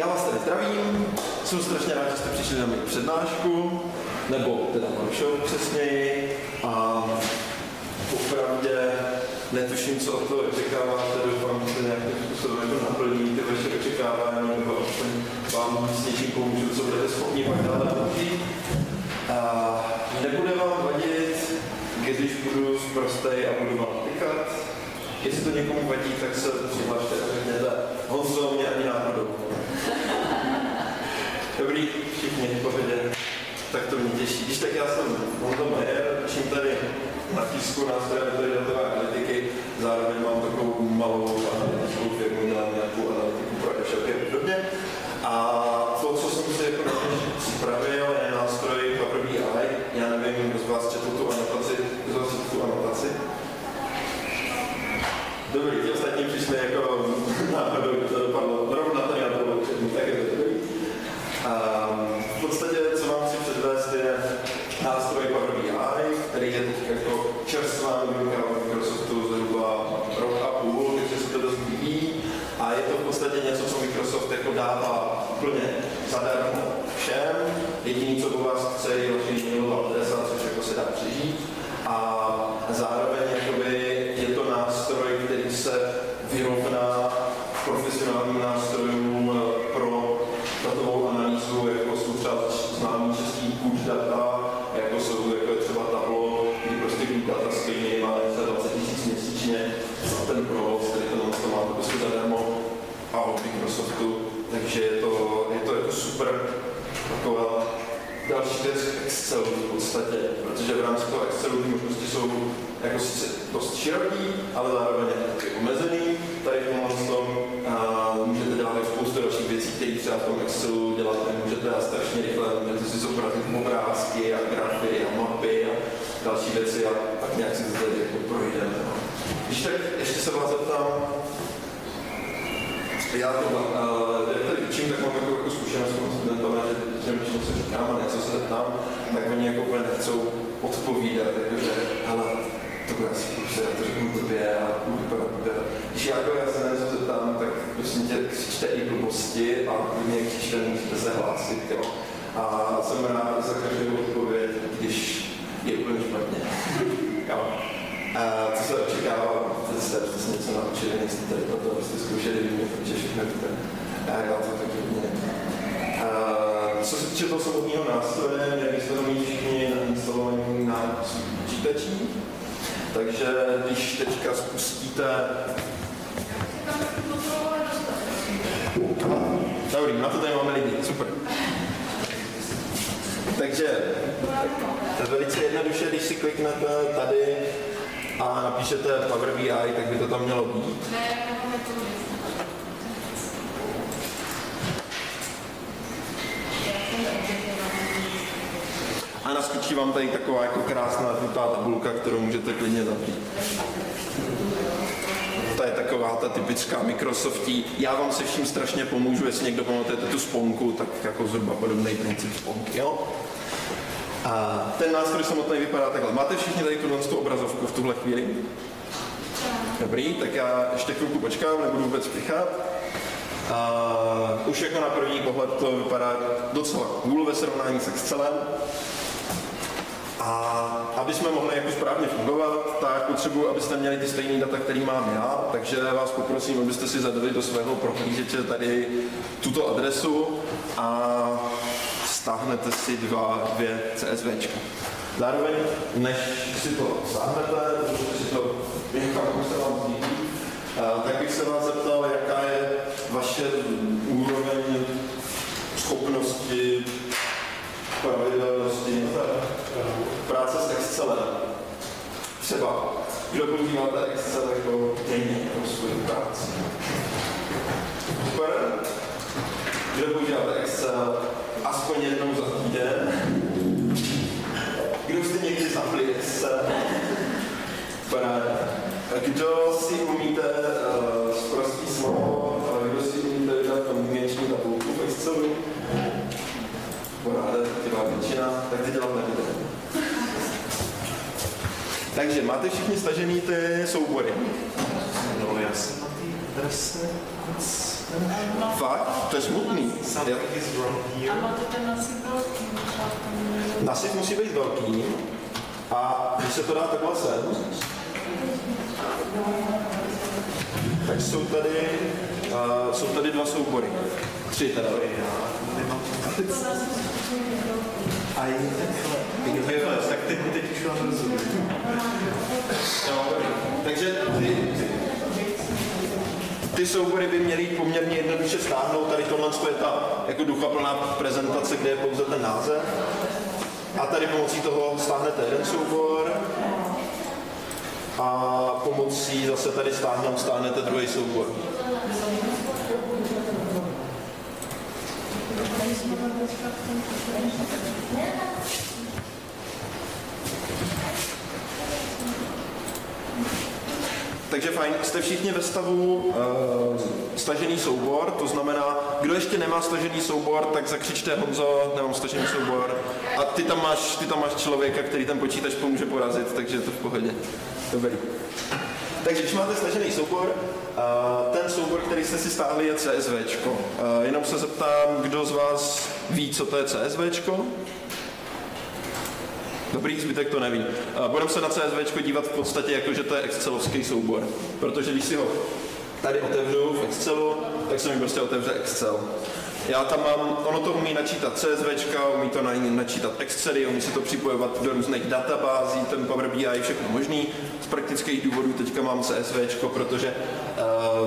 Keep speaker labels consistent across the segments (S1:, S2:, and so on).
S1: já vás tady zdravím, jsem strašně rád, že jste přišli na mou přednášku, nebo teda workshop přesněji. A popravdě netuším, co od toho očekáváte, doufám, že nějakým způsobem to naplní ty vaše očekávání, nebo aspoň vám s něčím pomůžu, co budete schopni pak dále naučit. Nebude vám vadit, když budu zprostej a budu vám tykat. Jestli to někomu vadí, tak se přihlašte a řekněte, Honzo, mě ani náhodou. Dobrý, všichni pohodě. Tak to mě těší. Když tak já jsem Honzo Majer, čím tady na tisku nástroje metody datové analytiky, zároveň mám takovou malou analytickou firmu, dělám nějakou analytiku pro e-shopy a podobně. A to, co jsem si jako připravil, je nástroj Power BI. Já nevím, kdo z vás četl tu anotaci, kdo z tu anotaci. Dobrý, ti ostatní přišli jako náhodou, to dopadlo rovna tady na to, tak je to dobrý. Um, v podstatě, co vám chci předvést, je nástroj Power BI, který je teď jako čerstvá novinka Microsoftu zhruba rok a půl, takže se to dost líbí. A je to v podstatě něco, co Microsoft jako dává úplně zadarmo všem. Jediný, co u vás chce, je e-mailová adresa, což jako se dá přežít. A ale zároveň taky omezený. Tady v tomhle tom a můžete dělat spoustu dalších věcí, které třeba v tom Excelu dělat nemůžete a strašně rychle můžete si zobrazit obrázky a grafy a mapy a další věci a pak nějak si to tady jako projdeme. Když tak ještě se vás zeptám, já to, uh, jak tady učím, tak mám takovou jako zkušenost s studentama, že, že když se říkám a něco se zeptám, tak oni jako úplně nechcou odpovídat, jakože, hele, to bude asi prostě, já to řeknu tobě a vypadá tobě. Když já jako já se něco zeptám, tak prostě tě křičte i blbosti a mě křičte, musíte se hlásit, jo. A jsem rád za každou odpověď, když je úplně špatně. jo. A co se očekává, že jste se něco naučili, nejste tady proto, abyste zkoušeli vymět, protože všechno. A já to taky hodně. Co se týče toho samotného nástroje, měli byste to mít všichni nainstalovaný na počítačí. Takže když teďka spustíte Dobrý, na to tady máme lidi, super. Takže, velice jednoduše, když si kliknete tady a napíšete Power BI, tak by to tam mělo být. A naskočí vám tady taková jako krásná tlutá tabulka, kterou můžete klidně zavřít. To je taková ta typická Microsoftí. Já vám se vším strašně pomůžu, jestli někdo pamatujete tu sponku, tak jako zhruba podobný princip sponky, jo? A ten nástroj samotný vypadá takhle. Máte všichni tady tu obrazovku v tuhle chvíli? Dobrý, tak já ještě chvilku počkám, nebudu vůbec pichat. A už jako na první pohled to vypadá docela cool ve srovnání s Excelem. A aby jsme mohli jako správně fungovat, tak potřebuji, abyste měli ty stejné data, které mám já, takže vás poprosím, abyste si zadali do svého prohlížeče tady tuto adresu a stáhnete si dva, dvě CSVčka. Zároveň, než si to stáhnete, můžete si to jak se vám zlíbí, tak bych se vás zeptal, jaká je vaše úroveň schopnosti, Excelem. Třeba, kdo používáte Excel jako denně pro svou práci. Super. Kdo používáte Excel aspoň jednou za týden. Kdo jste někdy zapli Excel? Paráda. Kdo si umíte uh, zprostý slovo, kdo si umíte vydat kombinační tabulku v Excelu? Paráda, tak dělá většina, tak ty dělat nebude. Takže máte všichni stažený ty soubory?
S2: No, já jsem na té
S1: Fakt? To je smutný.
S2: Something is wrong
S3: A
S2: here.
S3: máte ten velký,
S1: Nasyp musí být velký a když se to dá takhle sem, tak jsou tady, uh, jsou tady dva soubory. Tři teda.
S2: A je takhle. Takhle, tak teď, teď už vám rozumím.
S1: Takže ty, ty soubory by měly poměrně jednoduše stáhnout. Tady tohle je ta jako duchaplná prezentace, kde je pouze ten název. A tady pomocí toho stáhnete jeden soubor a pomocí zase tady stáhnout stáhnete druhý soubor. Takže fajn, jste všichni ve stavu uh, stažený soubor, to znamená, kdo ještě nemá stažený soubor, tak zakřičte Honzo, nemám stažený soubor. A ty tam máš, ty tam máš člověka, který ten počítač pomůže porazit, takže je to v pohodě. Dobrý. Takže když máte stažený soubor, uh, ten soubor, který jste si stáhli, je CSV. Uh, jenom se zeptám, kdo z vás ví, co to je CSV? Dobrý, zbytek to neví. Uh, Budeme se na CSV dívat v podstatě jako, že to je Excelovský soubor. Protože když si ho tady otevřu v Excelu, tak se mi prostě otevře Excel. Já tam mám, ono to umí načítat CSV, umí to na, načítat Excely, umí se to připojovat do různých databází, ten Power BI, všechno možný. Z praktických důvodů teďka mám CSV, protože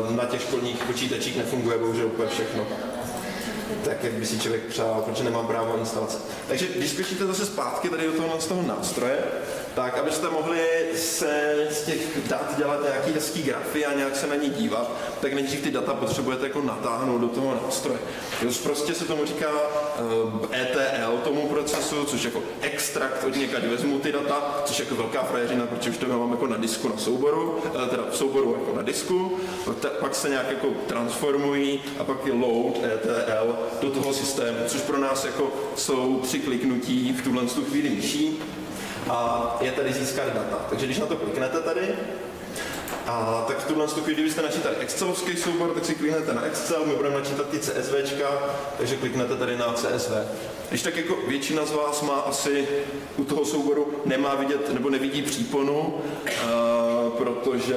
S1: uh, na těch školních počítačích nefunguje bohužel úplně všechno tak, jak by si člověk přál, protože nemám právo instalace. Takže když skočíte zase zpátky tady do toho, z toho nástroje, tak abyste mohli se z těch dat dělat nějaký hezký grafy a nějak se na ně dívat, tak nejdřív ty data potřebujete jako natáhnout do toho nástroje. Just prostě se tomu říká ETL tomu procesu, což jako extrakt od někať vezmu ty data, což jako velká frajeřina, protože už to mám jako na disku na souboru, uh, teda v souboru jako na disku, pak se nějak jako transformují a pak je load ETL do toho systému, což pro nás jako jsou tři kliknutí v tuhle tu chvíli myší a je tady získat data. Takže když na to kliknete tady, a tak v tuhle chvíli, kdybyste načítali Excelovský soubor, tak si kliknete na Excel, my budeme načítat ty CSVčka, takže kliknete tady na CSV. Když tak jako většina z vás má asi u toho souboru nemá vidět nebo nevidí příponu, uh, protože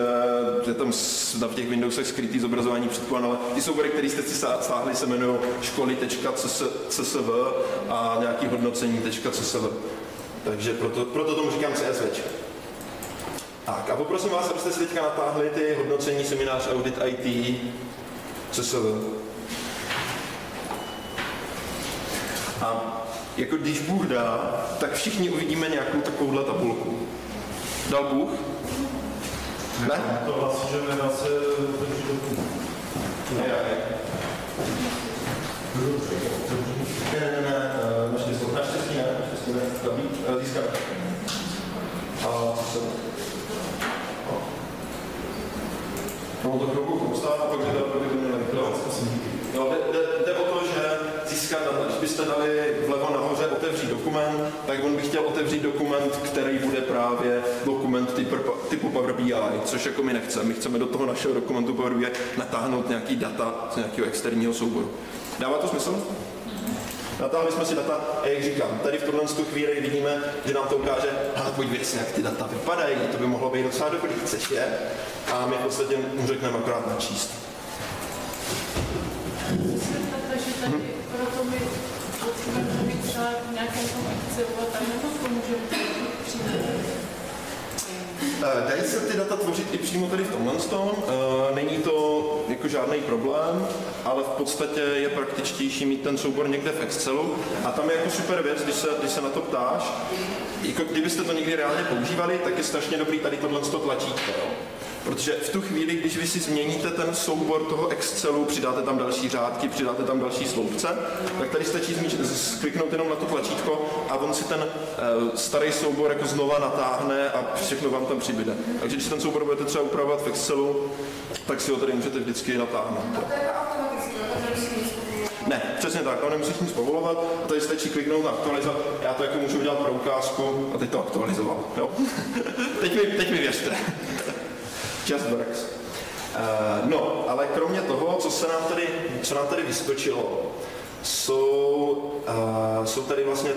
S1: je tam v těch Windowsech skrytý zobrazování přípon, ale ty soubory, které jste si stá- stáhli, se jmenují školy.csv a nějaký hodnocení.csv. Takže proto, proto tomu říkám CSV. Tak a poprosím vás, abyste si teďka natáhli ty hodnocení seminář Audit IT CSV. A jako když Bůh dá, tak všichni uvidíme nějakou takovouhle tabulku. Dal Bůh? Ne?
S2: To vlastně, že nedá se otevřít dokument.
S1: Ne, ne, ne, ne, ne, eh, naštěstí, naštěstí ne, dobrý, eh, získat. A se... No to poustává, pak jde, pak by to mělo. No, jde, o to, že získat. Když byste dali vlevo nahoře otevřít dokument, tak on by chtěl otevřít dokument, který bude právě dokument typu, typu Power BI, což jako my nechceme. My chceme do toho našeho dokumentu Power BI natáhnout nějaký data z nějakého externího souboru. Dává to smysl? Natáhli jsme si data a jak říkám, tady v tuhle tu chvíli vidíme, že nám to ukáže, ale podívej se, jak ty data vypadají, to by mohlo být docela dobrý, chceš je? A my v podstatě mu řekneme akorát načíst.
S3: Vysvětlete, že tady proto my třeba v
S1: Dají se ty data tvořit i přímo tady v tomhle tom. Eh, Není to jako žádný problém, ale v podstatě je praktičtější mít ten soubor někde v Excelu. A tam je jako super věc, když se, když se na to ptáš, jako kdybyste to někdy reálně používali, tak je strašně dobrý tady tohle tlačítko. Protože v tu chvíli, když vy si změníte ten soubor toho Excelu, přidáte tam další řádky, přidáte tam další sloupce, tak tady stačí kliknout jenom na to tlačítko a on si ten uh, starý soubor jako znova natáhne a všechno vám tam přibyde. Takže když ten soubor budete třeba upravovat v Excelu, tak si ho tady můžete vždycky natáhnout.
S4: Nic
S1: Ne, přesně tak, ale nemusíš nic povolovat, a tady stačí kliknout na aktualizovat. Já to jako můžu udělat pro ukázku a teď to aktualizoval. Jo? teď, mi, teď mi věřte. Just works. Uh, no, ale kromě toho, co se nám tady, co nám tady vyskočilo, jsou, uh, jsou tady vlastně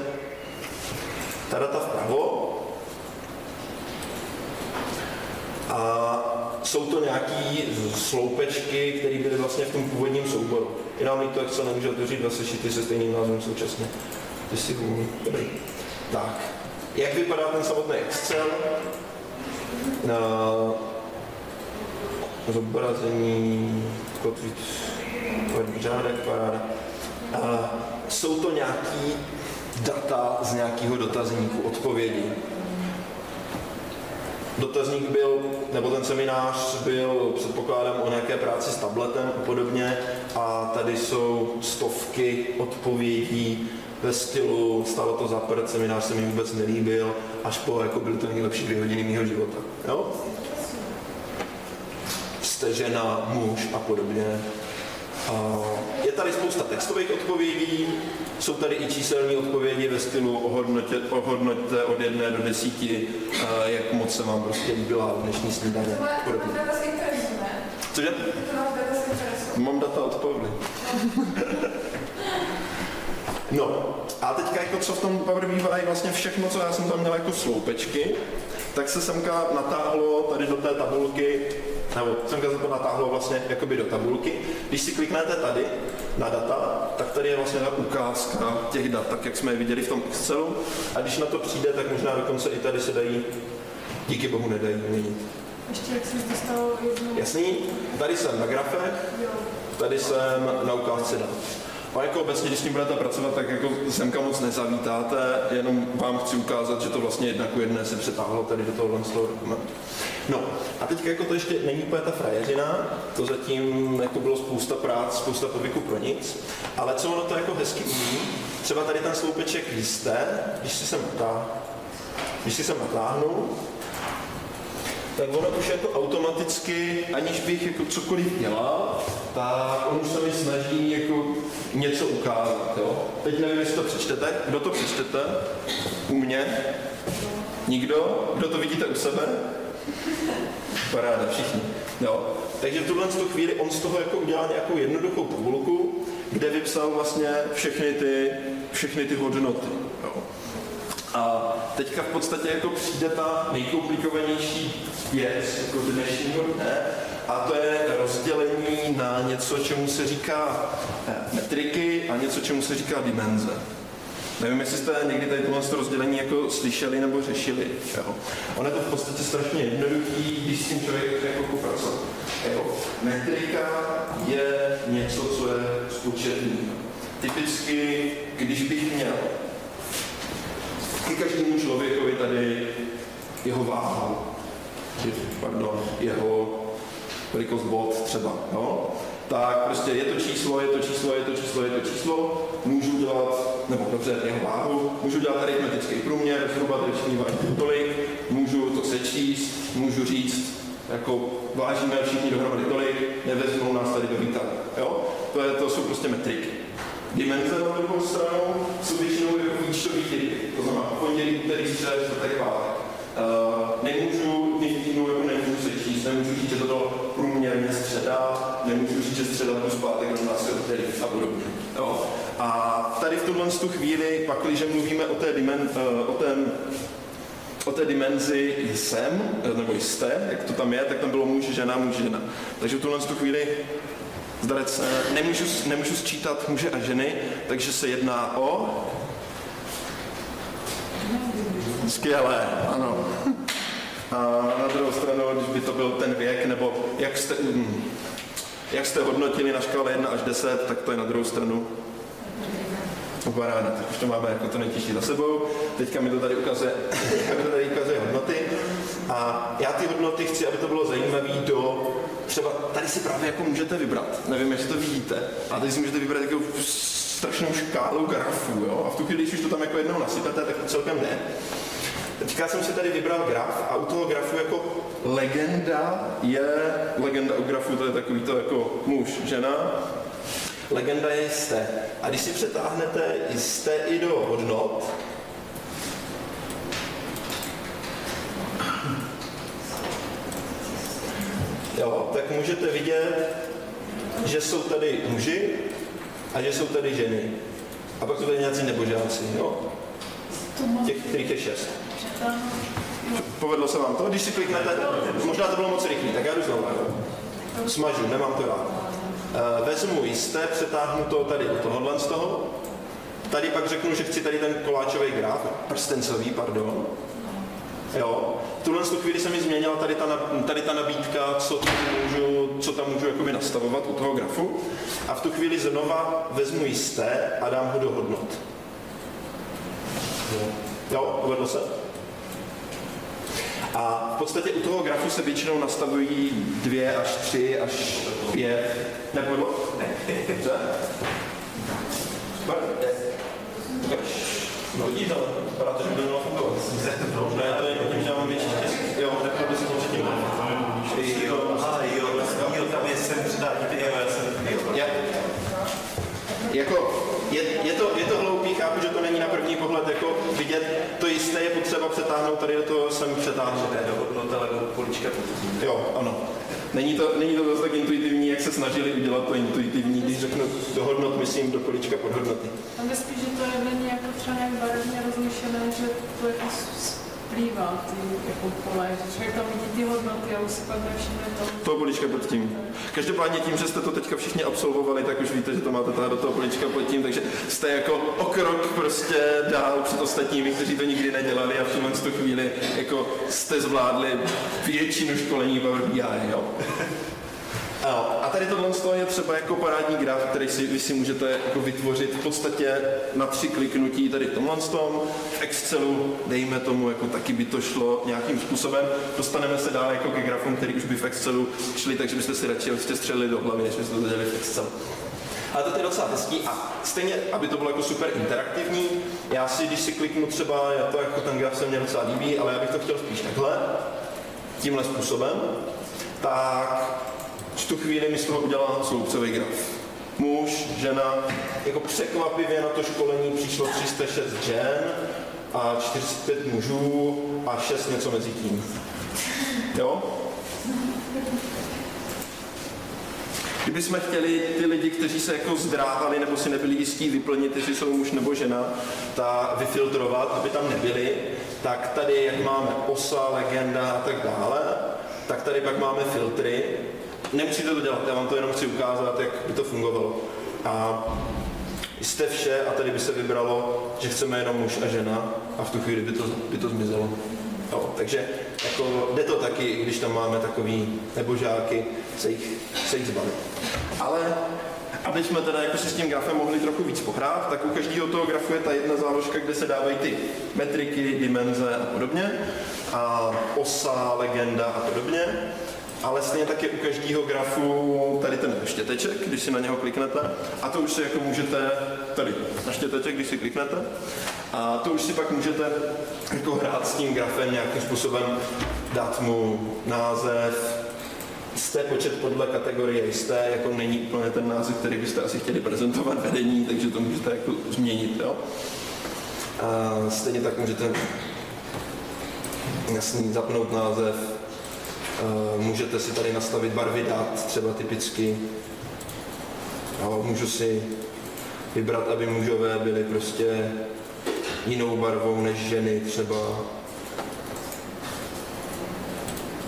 S1: ta data vpravo a jsou to nějaký sloupečky, které byly vlastně v tom původním souboru. I nám líto, jak se nemůže otevřít dva sešity se stejným názvem současně. Ty si umí. Dobrý. Tak, jak vypadá ten samotný Excel? Na zobrazení, kotvit, řádek, paráda. A jsou to nějaký data z nějakého dotazníku, odpovědi. Dotazník byl, nebo ten seminář byl předpokládám o nějaké práci s tabletem a podobně a tady jsou stovky odpovědí ve stylu stalo to za prd, seminář se mi vůbec nelíbil, až po jako byly to nejlepší dvě hodiny mého života. Jo? Jste žena, muž a podobně. A je tady spousta textových odpovědí, jsou tady i číselné odpovědi ve stylu ohodnotě, ohodnoťte od jedné do desíti, jak moc se vám prostě líbila dnešní snídaně.
S4: Ne?
S1: Cože? Mám data od Pavly. No, a teďka jako co v tom Power BI vlastně všechno, co já jsem tam měl jako sloupečky, tak se semka natáhlo tady do té tabulky, nebo se to natáhlo vlastně jakoby do tabulky. Když si kliknete tady na data, tak tady je vlastně ta ukázka těch dat, tak jak jsme je viděli v tom Excelu. A když na to přijde, tak možná dokonce i tady se dají, díky bohu nedají měnit.
S3: Ještě jak jsi dostal jednu...
S1: Jasný? Tady jsem na grafech, tady jsem na ukázce dat. A jako obecně, když s tím budete pracovat, tak jako semka moc nezavítáte, jenom vám chci ukázat, že to vlastně jedna ku jedné se přetáhlo tady do tohohle z toho dokumentu. No a teď jako to ještě není úplně ta frajeřina, to zatím jako bylo spousta prác, spousta povyku pro nic, ale co ono to jako hezky umí, třeba tady ten sloupeček jisté, když si sem natáhnu, když si sem natáhnu, tak ono už jako automaticky, aniž bych jako cokoliv dělal, tak on už se mi snaží jako něco ukázat. Jo? Teď nevím, jestli to přečtete. Kdo to přečtete? U mě? Nikdo? Kdo to vidíte u sebe? Paráda, všichni. Jo. Takže v tuhle tu chvíli on z toho jako udělal nějakou jednoduchou tabulku, kde vypsal vlastně všechny ty, všechny ty hodnoty. Jo. A teďka v podstatě jako přijde ta nejkomplikovanější věc jako dnešního dne a to je rozdělení na něco, čemu se říká eh, metriky a něco, čemu se říká dimenze. Nevím, jestli jste někdy tady tohle rozdělení jako slyšeli nebo řešili. Jo. Ono je to v podstatě strašně jednoduchý, když s tím člověk jako popracuje. Jako, metrika je něco, co je spočetný. Typicky, když bych měl ke každému člověkovi tady jeho váhu, pardon, jeho velikost bod třeba, jo? tak prostě je to číslo, je to číslo, je to číslo, je to číslo, můžu dělat, nebo dobře, jeho váhu, můžu dělat aritmetický průměr, zhruba všichni váží tolik, můžu to sečíst, můžu říct, jako vážíme všichni dohromady tolik, nevezmou nás tady do výtahu, jo? To, je, to jsou prostě metriky. Dimenze na druhou stranu jsou většinou jako výčtový typy, to znamená pondělí, úterý, střed, čtvrtek, pátek. Uh, nemůžu jedinu jako nemůžu se číst, nemůžu říct, že to bylo průměrně středa, nemůžu říct, že středa plus pátek rovná se úterý a podobně. Jo. A tady v tuhle tu chvíli, pak, když mluvíme o té, dimen, uh, o ten, o té dimenzi jsem, nebo jste, jak to tam je, tak tam bylo muž, žena, muž, žena. Takže v tuhle tu chvíli Zdarec, nemůžu, nemůžu sčítat muže a ženy, takže se jedná o... Skvělé, ano. A na druhou stranu, když by to byl ten věk, nebo jak jste, mm, jak jste hodnotili na škále 1 až 10, tak to je na druhou stranu Paráda, tak už to máme jako to nejtěžší za sebou. Teďka mi to tady ukazuje, to tady ukazuje hodnoty. A já ty hodnoty chci, aby to bylo zajímavé do třeba tady si právě jako můžete vybrat. Nevím, jestli to vidíte. A tady si můžete vybrat jako strašnou škálu grafů, jo? A v tu chvíli, když už to tam jako jednou nasypete, tak to celkem ne. Teďka jsem si tady vybral graf a u toho grafu jako legenda je, legenda u grafu to je takový to jako muž, žena, legenda je jisté. A když si přetáhnete jisté i do hodnot, Jo, tak můžete vidět, že jsou tady muži a že jsou tady ženy. A pak jsou tady nějací nebožáci, jo? Těch, kterých je šest. Povedlo se vám to? Když si kliknete, možná to bylo moc rychlý, tak já jdu znovu. Smažu, nemám to rád. Eh, Vezmu jisté, přetáhnu to tady do tohohle z toho. Tady pak řeknu, že chci tady ten koláčový graf, prstencový, pardon. Jo. V tuhle tu chvíli se mi změnila tady ta, tady ta nabídka, co tam můžu, co tam můžu jakoby nastavovat u toho grafu. A v tu chvíli znova vezmu jisté a dám ho do hodnot. Jo, povedlo se? A v podstatě u toho grafu se většinou nastavují dvě až tři až pět. Nepovedlo? Ne. Dobře. Super. No vidíš, ale vypadá to, že by to mělo fungovat. Ne, to je tím, že já mám větší štěstí. Jo, nepravdu si to předtím.
S2: Jo, jo, jo, tam je sem přidání, jo, já jsem,
S1: jako, je, je, to, je to hloupý, chápu, že to není na první pohled jako vidět, to jisté je potřeba přetáhnout, tady do toho jsem přetáhl.
S2: Ne, dohodnout, ale do polička.
S1: Jo, ano. Není to, není to zase tak intuitivní, jak se snažili udělat to intuitivní, když řeknu do hodnot, myslím do polička pod hodnoty.
S3: Tam je spíš, že to je není jako třeba nějak barevně rozlišené, že to jako ty jako pole, že člověk tam vidí ty hodnoty a už si pak nevšimne to.
S1: Toho polička pod tím. Každopádně tím, že jste to teďka všichni absolvovali, tak už víte, že to máte tady do toho polička pod tím, takže jste jako o krok prostě dál před ostatními, kteří to nikdy nedělali a v tomhle tu chvíli jako jste zvládli většinu školení Power BI, jo. A a tady tohle je třeba jako parádní graf, který si, vy si můžete jako vytvořit v podstatě na tři kliknutí tady v tomhle tom. V Excelu, dejme tomu, jako taky by to šlo nějakým způsobem. Dostaneme se dál jako ke grafům, který už by v Excelu šli, takže byste si radši prostě střelili do hlavy, než byste to dělali v Excelu. Ale to je docela hezký a stejně, aby to bylo jako super interaktivní, já si, když si kliknu třeba, já to jako ten graf se mně docela líbí, ale já bych to chtěl spíš takhle, tímhle způsobem, tak v tu chvíli mi z toho udělá sloupcový graf. Muž, žena, jako překvapivě na to školení přišlo 306 žen a 45 mužů a 6 něco mezi tím. Jo? Kdybychom chtěli ty lidi, kteří se jako zdráhali nebo si nebyli jistí vyplnit, jestli jsou muž nebo žena, ta vyfiltrovat, aby tam nebyli, tak tady, jak máme osa, legenda a tak dále, tak tady pak máme filtry. Nemusíte to dělat, já vám to jenom chci ukázat, jak by to fungovalo. A jste vše a tady by se vybralo, že chceme jenom muž a žena a v tu chvíli by to, by to zmizelo. Jo, takže jako jde to taky, když tam máme takový nebožáky, se jich, se jich zbavit. Ale aby jsme teda jako si s tím grafem mohli trochu víc pohrát, tak u každého toho grafu je ta jedna záložka, kde se dávají ty metriky, dimenze a podobně, a osa, legenda a podobně. Ale stejně taky u každého grafu tady ten štěteček, když si na něho kliknete, a to už si jako můžete, tady na štěteček, když si kliknete, a to už si pak můžete jako hrát s tím grafem nějakým způsobem, dát mu název, jste počet podle kategorie jisté, jako není úplně ten název, který byste asi chtěli prezentovat vedení, takže to můžete jako změnit, jo. A stejně tak můžete jasný zapnout název, můžete si tady nastavit barvy dat, třeba typicky. Jo, můžu si vybrat, aby mužové byli prostě jinou barvou než ženy třeba.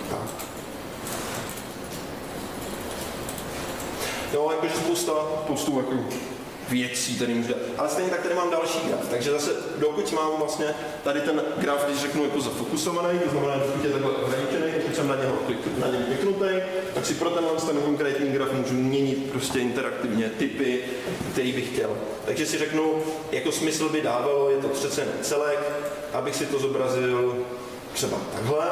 S1: Tak. Jo, jakože spousta, spoustu jako věcí tady může. Ale stejně tak tady mám další graf. Takže zase, dokud mám vlastně tady ten graf, když řeknu jako zafokusovaný, to znamená, dokud je takhle ohraničený, pokud jsem na něho klik, na něm kliknutý, tak si pro tenhle ten konkrétní graf můžu měnit prostě interaktivně typy, který bych chtěl. Takže si řeknu, jako smysl by dávalo, je to přece celek, abych si to zobrazil třeba takhle.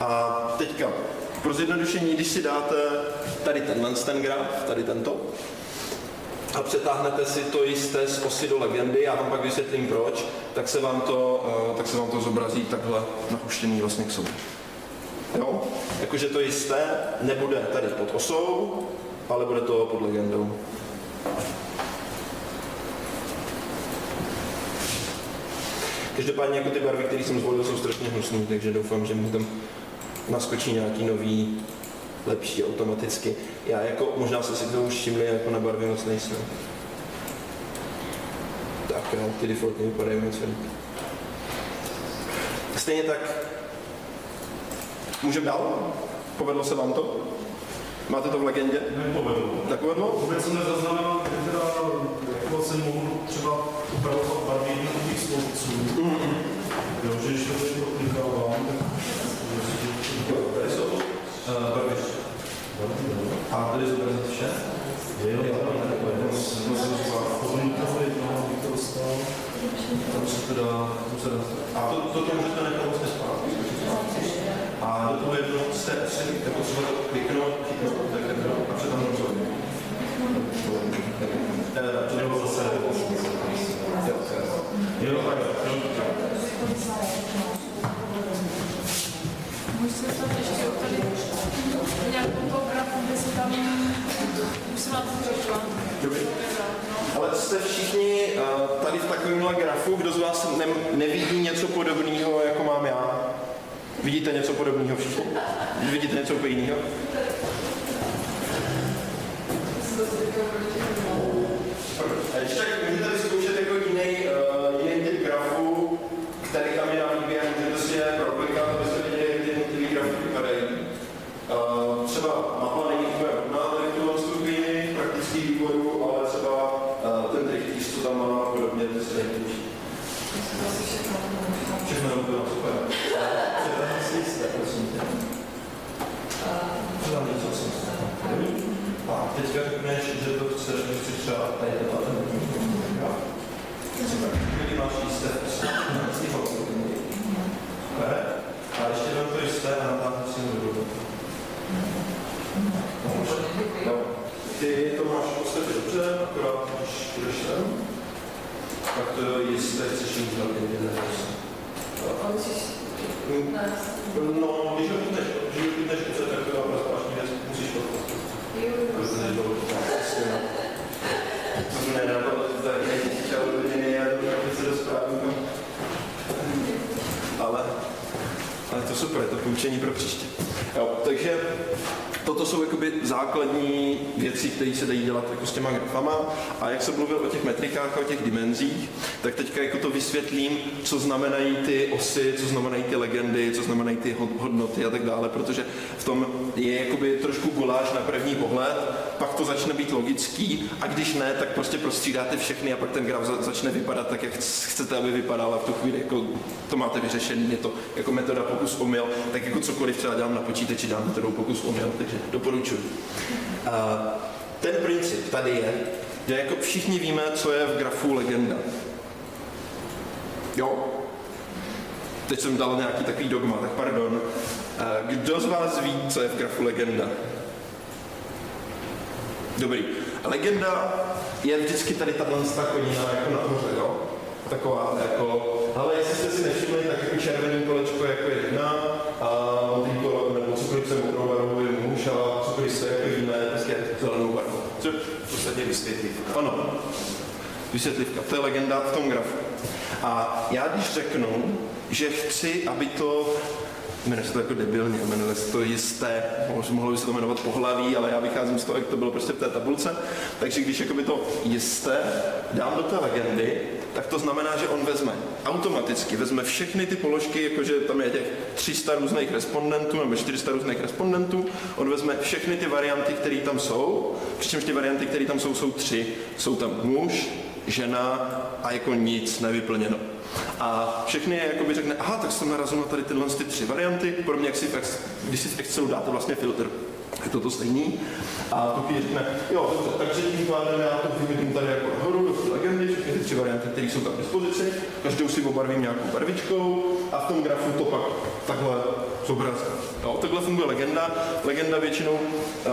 S1: A teďka pro zjednodušení, když si dáte tady tenhle ten graf, tady tento, a přetáhnete si to jisté z osy do legendy, já vám pak vysvětlím proč, tak se vám to, eh, tak se vám to zobrazí takhle nahuštěný vlastně k sobě. Jo? Jakože to jisté nebude tady pod osou, ale bude to pod legendou. Každopádně jako ty barvy, které jsem zvolil, jsou strašně hnusné, takže doufám, že mi tam naskočí nějaký nový lepší automaticky. Já jako, možná jste si to už všimli, jako na barvě moc nejsem. Tak ty defaultně vypadají moc. Stejně tak, můžeme dál? Povedlo se vám to? Máte to v legendě?
S5: Nepovedlo.
S1: Tak povedlo?
S5: Vůbec jsem nezaznamenal, že teda jako se mohu třeba upravovat barvy jednotlivých sloupců.
S1: Mm-hmm.
S5: Jo, že když to tady proklikávám, tak...
S1: Tady jsou to barvy. A tady zobrazit vše?
S5: Jo,
S1: dá. A to, to, to můžete nechat vlastně zpátky. A do toho jedno jste si jako třeba to kliknout, tak no, a přitom rozhodně. Eh, To nebo zase Jo,
S5: Jo, tak jo.
S3: Můžu se to ještě tady nějakou toho grafu, kde se tam, už jsem na to řekla.
S1: Ale jste všichni uh, tady v takovémhle grafu, kdo z vás ne, nevidí něco podobného, jako mám já? Vidíte něco podobného všichni? Vidíte něco úplně jiného? A ještě tak můžete vyzkoušet jako jiný, uh, jiný typ grafu, který tam je na výběr, můžete si je proklikat, abyste viděli, jak ty jednotlivý grafy vypadají. Uh, třeba mapa není úplně hodná tady v tuhle praktických vývojů, ale třeba uh, ten trichtýř, co tam má a podobně, to se nejlepší. Všechno je super. Prosím tě. Předám něco, co jsem A teďka řekneš, že to chceš, že chceš třeba tady to ten graf. Super. Kdy máš jisté, Super. A ještě jenom to jisté a natáhnu si No, ty to máš v podstatě dobře, akorát když půjdeš sem, tak to jisté chceš jít na ty No, když ho chytneš, když ho chytneš ruce, tak to je zvláštní věc, musíš to Protože to prostě ne, ne, to tak nechtěl rodiny a to se do správníků. Ale, ale to super, je to poučení pro příště. Jo, takže toto jsou jakoby základní věci, které se dají dělat jako s těma grafama. A jak jsem mluvil o těch metrikách a o těch dimenzích, tak teďka jako to vysvětlím, co znamenají ty osy, co znamenají ty legendy, co znamenají ty hodnoty a tak dále, protože v tom je jakoby trošku guláš na první pohled, pak to začne být logický a když ne, tak prostě prostřídáte všechny a pak ten graf za- začne vypadat tak, jak chcete, aby vypadal a v tu chvíli jako to máte vyřešený, je to jako metoda pokus omyl, tak jako cokoliv třeba dělám na počítači, dám metodou pokus omyl, takže doporučuji. A ten princip tady je, že jako všichni víme, co je v grafu legenda. Jo? Teď jsem dal nějaký takový dogma, tak pardon. Kdo z vás ví, co je v grafu legenda? Dobrý. Legenda je vždycky tady tato konina jako nahoře, jo? Taková jako, ale jestli jste si nevšimli, tak jako červený kolečko jako je jedna, a modrý kolo, nebo cokoliv se modrou barvou je muž a cokoliv se jako jiné, prostě zelenou barvou. Co?
S2: V podstatě vysvětlivka.
S1: Ano. Vysvětlivka, to je legenda v tom grafu. A já když řeknu, že chci, aby to jmenuje se to jako debilně, jmenuje se to jisté, mohlo- by se to jmenovat pohlaví, ale já vycházím z toho, jak to bylo prostě v té tabulce. Takže když jakoby to jisté dám do té legendy, tak to znamená, že on vezme automaticky, vezme všechny ty položky, jakože tam je těch 300 různých respondentů nebo 400 různých respondentů, on vezme všechny ty varianty, které tam jsou, přičemž ty varianty, které tam jsou, jsou tři. Jsou tam muž, žena a jako nic nevyplněno. A všechny je jakoby řekne, aha, tak jsem narazil na tady tyhle ty tři varianty, podobně jak si, když si v Excelu dáte vlastně filtr, je to to stejný. A tu chvíli řekne, jo, dobře, takže tím pádem já to vyvidím tady jako nahoru do té legendy, všechny ty tři varianty, které jsou tam k dispozici, každou si obarvím nějakou barvičkou a v tom grafu to pak takhle zobrazím. Jo, takhle funguje legenda. Legenda většinou, eh,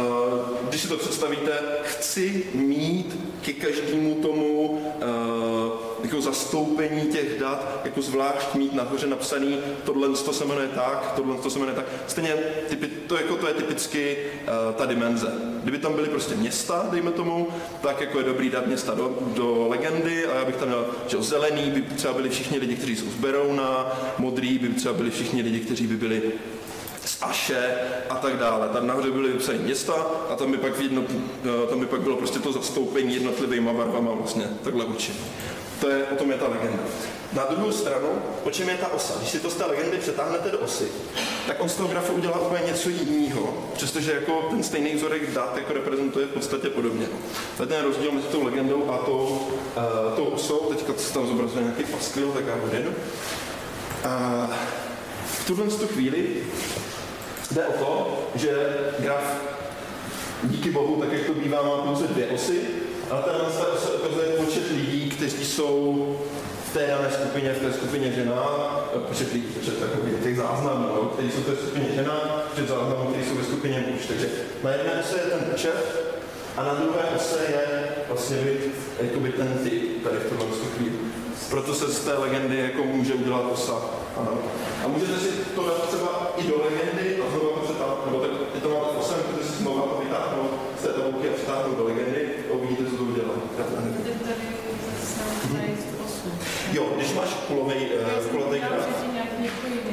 S1: když si to představíte, chci mít ke každému tomu eh, jako zastoupení těch dat, jako zvlášť mít nahoře napsaný, tohle to se jmenuje tak, tohle to se jmenuje tak. Stejně typy, to, jako to je typicky uh, ta dimenze. Kdyby tam byly prostě města, dejme tomu, tak jako je dobrý dát města do, do legendy a já bych tam měl, že zelený by třeba byli všichni lidi, kteří jsou z Berouna, modrý by třeba byli všichni lidi, kteří by byli z Aše a tak dále. Tam nahoře byly vypsané města a tam by pak, jedno, eh, tam by pak bylo prostě to zastoupení jednotlivýma barvama vlastně takhle určené. To je, o tom je ta legenda. Na druhou stranu, o čem je ta osa? Když si to z té legendy přetáhnete do osy, tak on z toho grafu udělá úplně něco jiného, přestože jako ten stejný vzorek dat jako reprezentuje v podstatě podobně. To je ten rozdíl mezi tou legendou a tou, uh, tou osou, teďka se tam zobrazuje nějaký paskvil, tak já ho jdu. Uh, v tuhle tu chvíli jde o to, že graf díky bohu, tak jak to bývá, má pouze dvě osy, a ten se ukazuje počet lidí, kteří jsou v té dané skupině, v té skupině žena, počet lidí, počet takových těch záznamů, no, kteří jsou v té skupině žena, počet záznamů, kteří jsou ve skupině muž. Takže na jedné ose je ten počet a na druhé ose je vlastně jakoby ten typ tady v tomhle chvíli. Proto se z té legendy jako může udělat osa. Ano. A můžete si to dát třeba i do legendy a znovu to přetáhnout, nebo tak, je to máte osem, můžete si znovu to vytáhnout z té tabulky a přetáhnout do legendy Jo, když máš kulový, uh, kulatý graf,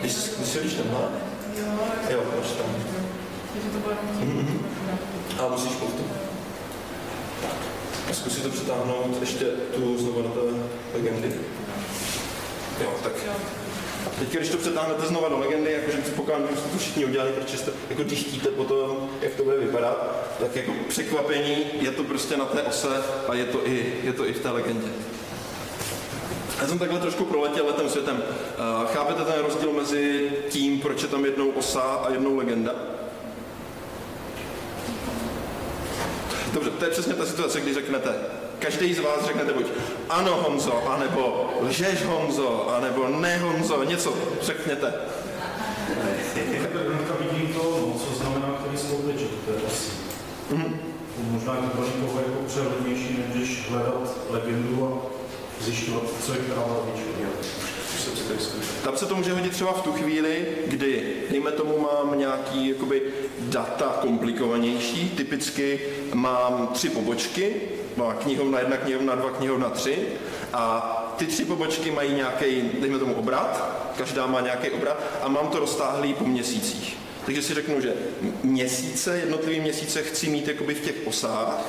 S1: když, když víš tenhle, jo, máš tam. Mm-hmm. A musíš poutu. A zkusí to přetáhnout ještě tu znovu na té legendy. Jo, tak. Teď, když to přetáhnete znova do legendy, jakože předpokládám, že jste to všichni udělali, protože jste jako tichtíte po tom, jak to bude vypadat, tak jako překvapení je to prostě na té ose a je to i, je to i v té legendě. Já jsem takhle trošku proletěl letem světem. Uh, chápete ten rozdíl mezi tím, proč je tam jednou osa a jednou legenda? Dobře, to je přesně ta situace, kdy řeknete, každý z vás řeknete buď ano Honzo, anebo lžeš Honzo, anebo ne Honzo, něco řekněte.
S5: Vidím to, no, co znamená který sloupeček, to je asi. Mm-hmm. Možná je to pro někoho jako přehlednější, než hledat legendu a zjišťovat, co je která.
S1: Tam se to může hodit třeba v tu chvíli, kdy, dejme tomu, mám nějaký jakoby, data komplikovanější. Typicky mám tři pobočky, má knihovna jedna, knihovna dva, knihovna tři. A ty tři pobočky mají nějaký, dejme tomu, obrat, každá má nějaký obrat a mám to roztáhlý po měsících. Takže si řeknu, že měsíce, jednotlivé měsíce chci mít jakoby v těch osách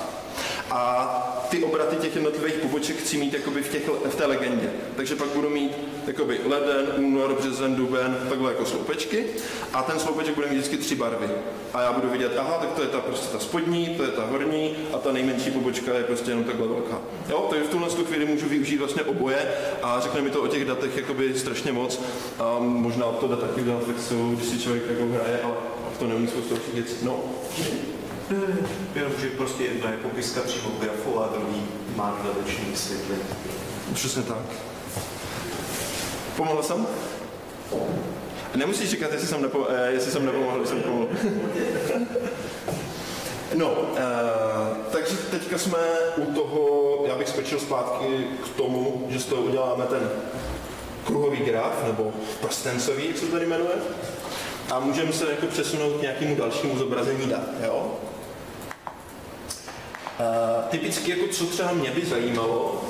S1: a ty obraty těch jednotlivých poboček chci mít jakoby v, těch, v té legendě. Takže pak budu mít jakoby leden, únor, březen, duben, takhle jako sloupečky a ten sloupeček bude mít vždycky tři barvy. A já budu vidět, aha, tak to je ta prostě ta spodní, to je ta horní a ta nejmenší pobočka je prostě jenom takhle velká. Jo, takže v tuhle chvíli můžu využít vlastně oboje a řekne mi to o těch datech jakoby strašně moc. A možná to data těch dat jsou, když si člověk jako hraje, ale to neumí spoustu věcí. No,
S2: Jenom, že prostě jedna je popiska přímo grafu a druhý má dodatečný vysvětlení.
S1: Přesně tak. Pomohl jsem? Nemusíš říkat, jestli jsem, nepo, eh, jestli jsem nepomohl, jestli jsem pomohl. no, eh, takže teďka jsme u toho, já bych skočil zpátky k tomu, že z toho uděláme ten kruhový graf, nebo prstencový, jak se to tady jmenuje. A můžeme se jako přesunout k nějakému dalšímu zobrazení dat. Jo? Uh, typicky, jako co třeba mě by zajímalo,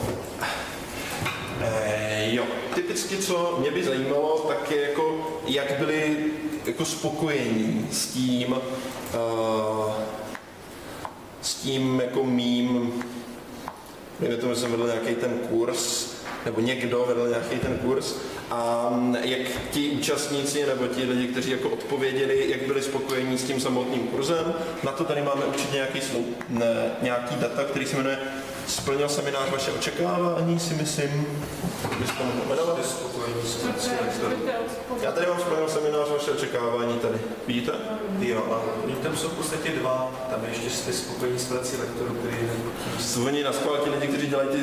S1: e, jo, typicky, co mě by zajímalo, tak je jako, jak byli jako spokojení s tím, uh, s tím jako mým, dejme tomu, že jsem vedl nějaký ten kurz, nebo někdo vedl nějaký ten kurz a jak ti účastníci nebo ti lidi, kteří jako odpověděli, jak byli spokojení s tím samotným kurzem. Na to tady máme určitě nějaký, ne, nějaký data, který se jmenuje Splnil seminář vaše očekávání, si myslím. Byste mohl Já tady mám splnil seminář vaše očekávání tady. Vidíte?
S2: Jo, a tam jsou v podstatě dva. Tam ještě jste spokojení s prací lektorů, který je
S1: Oni na schvál ti lidi, kteří dělají ty,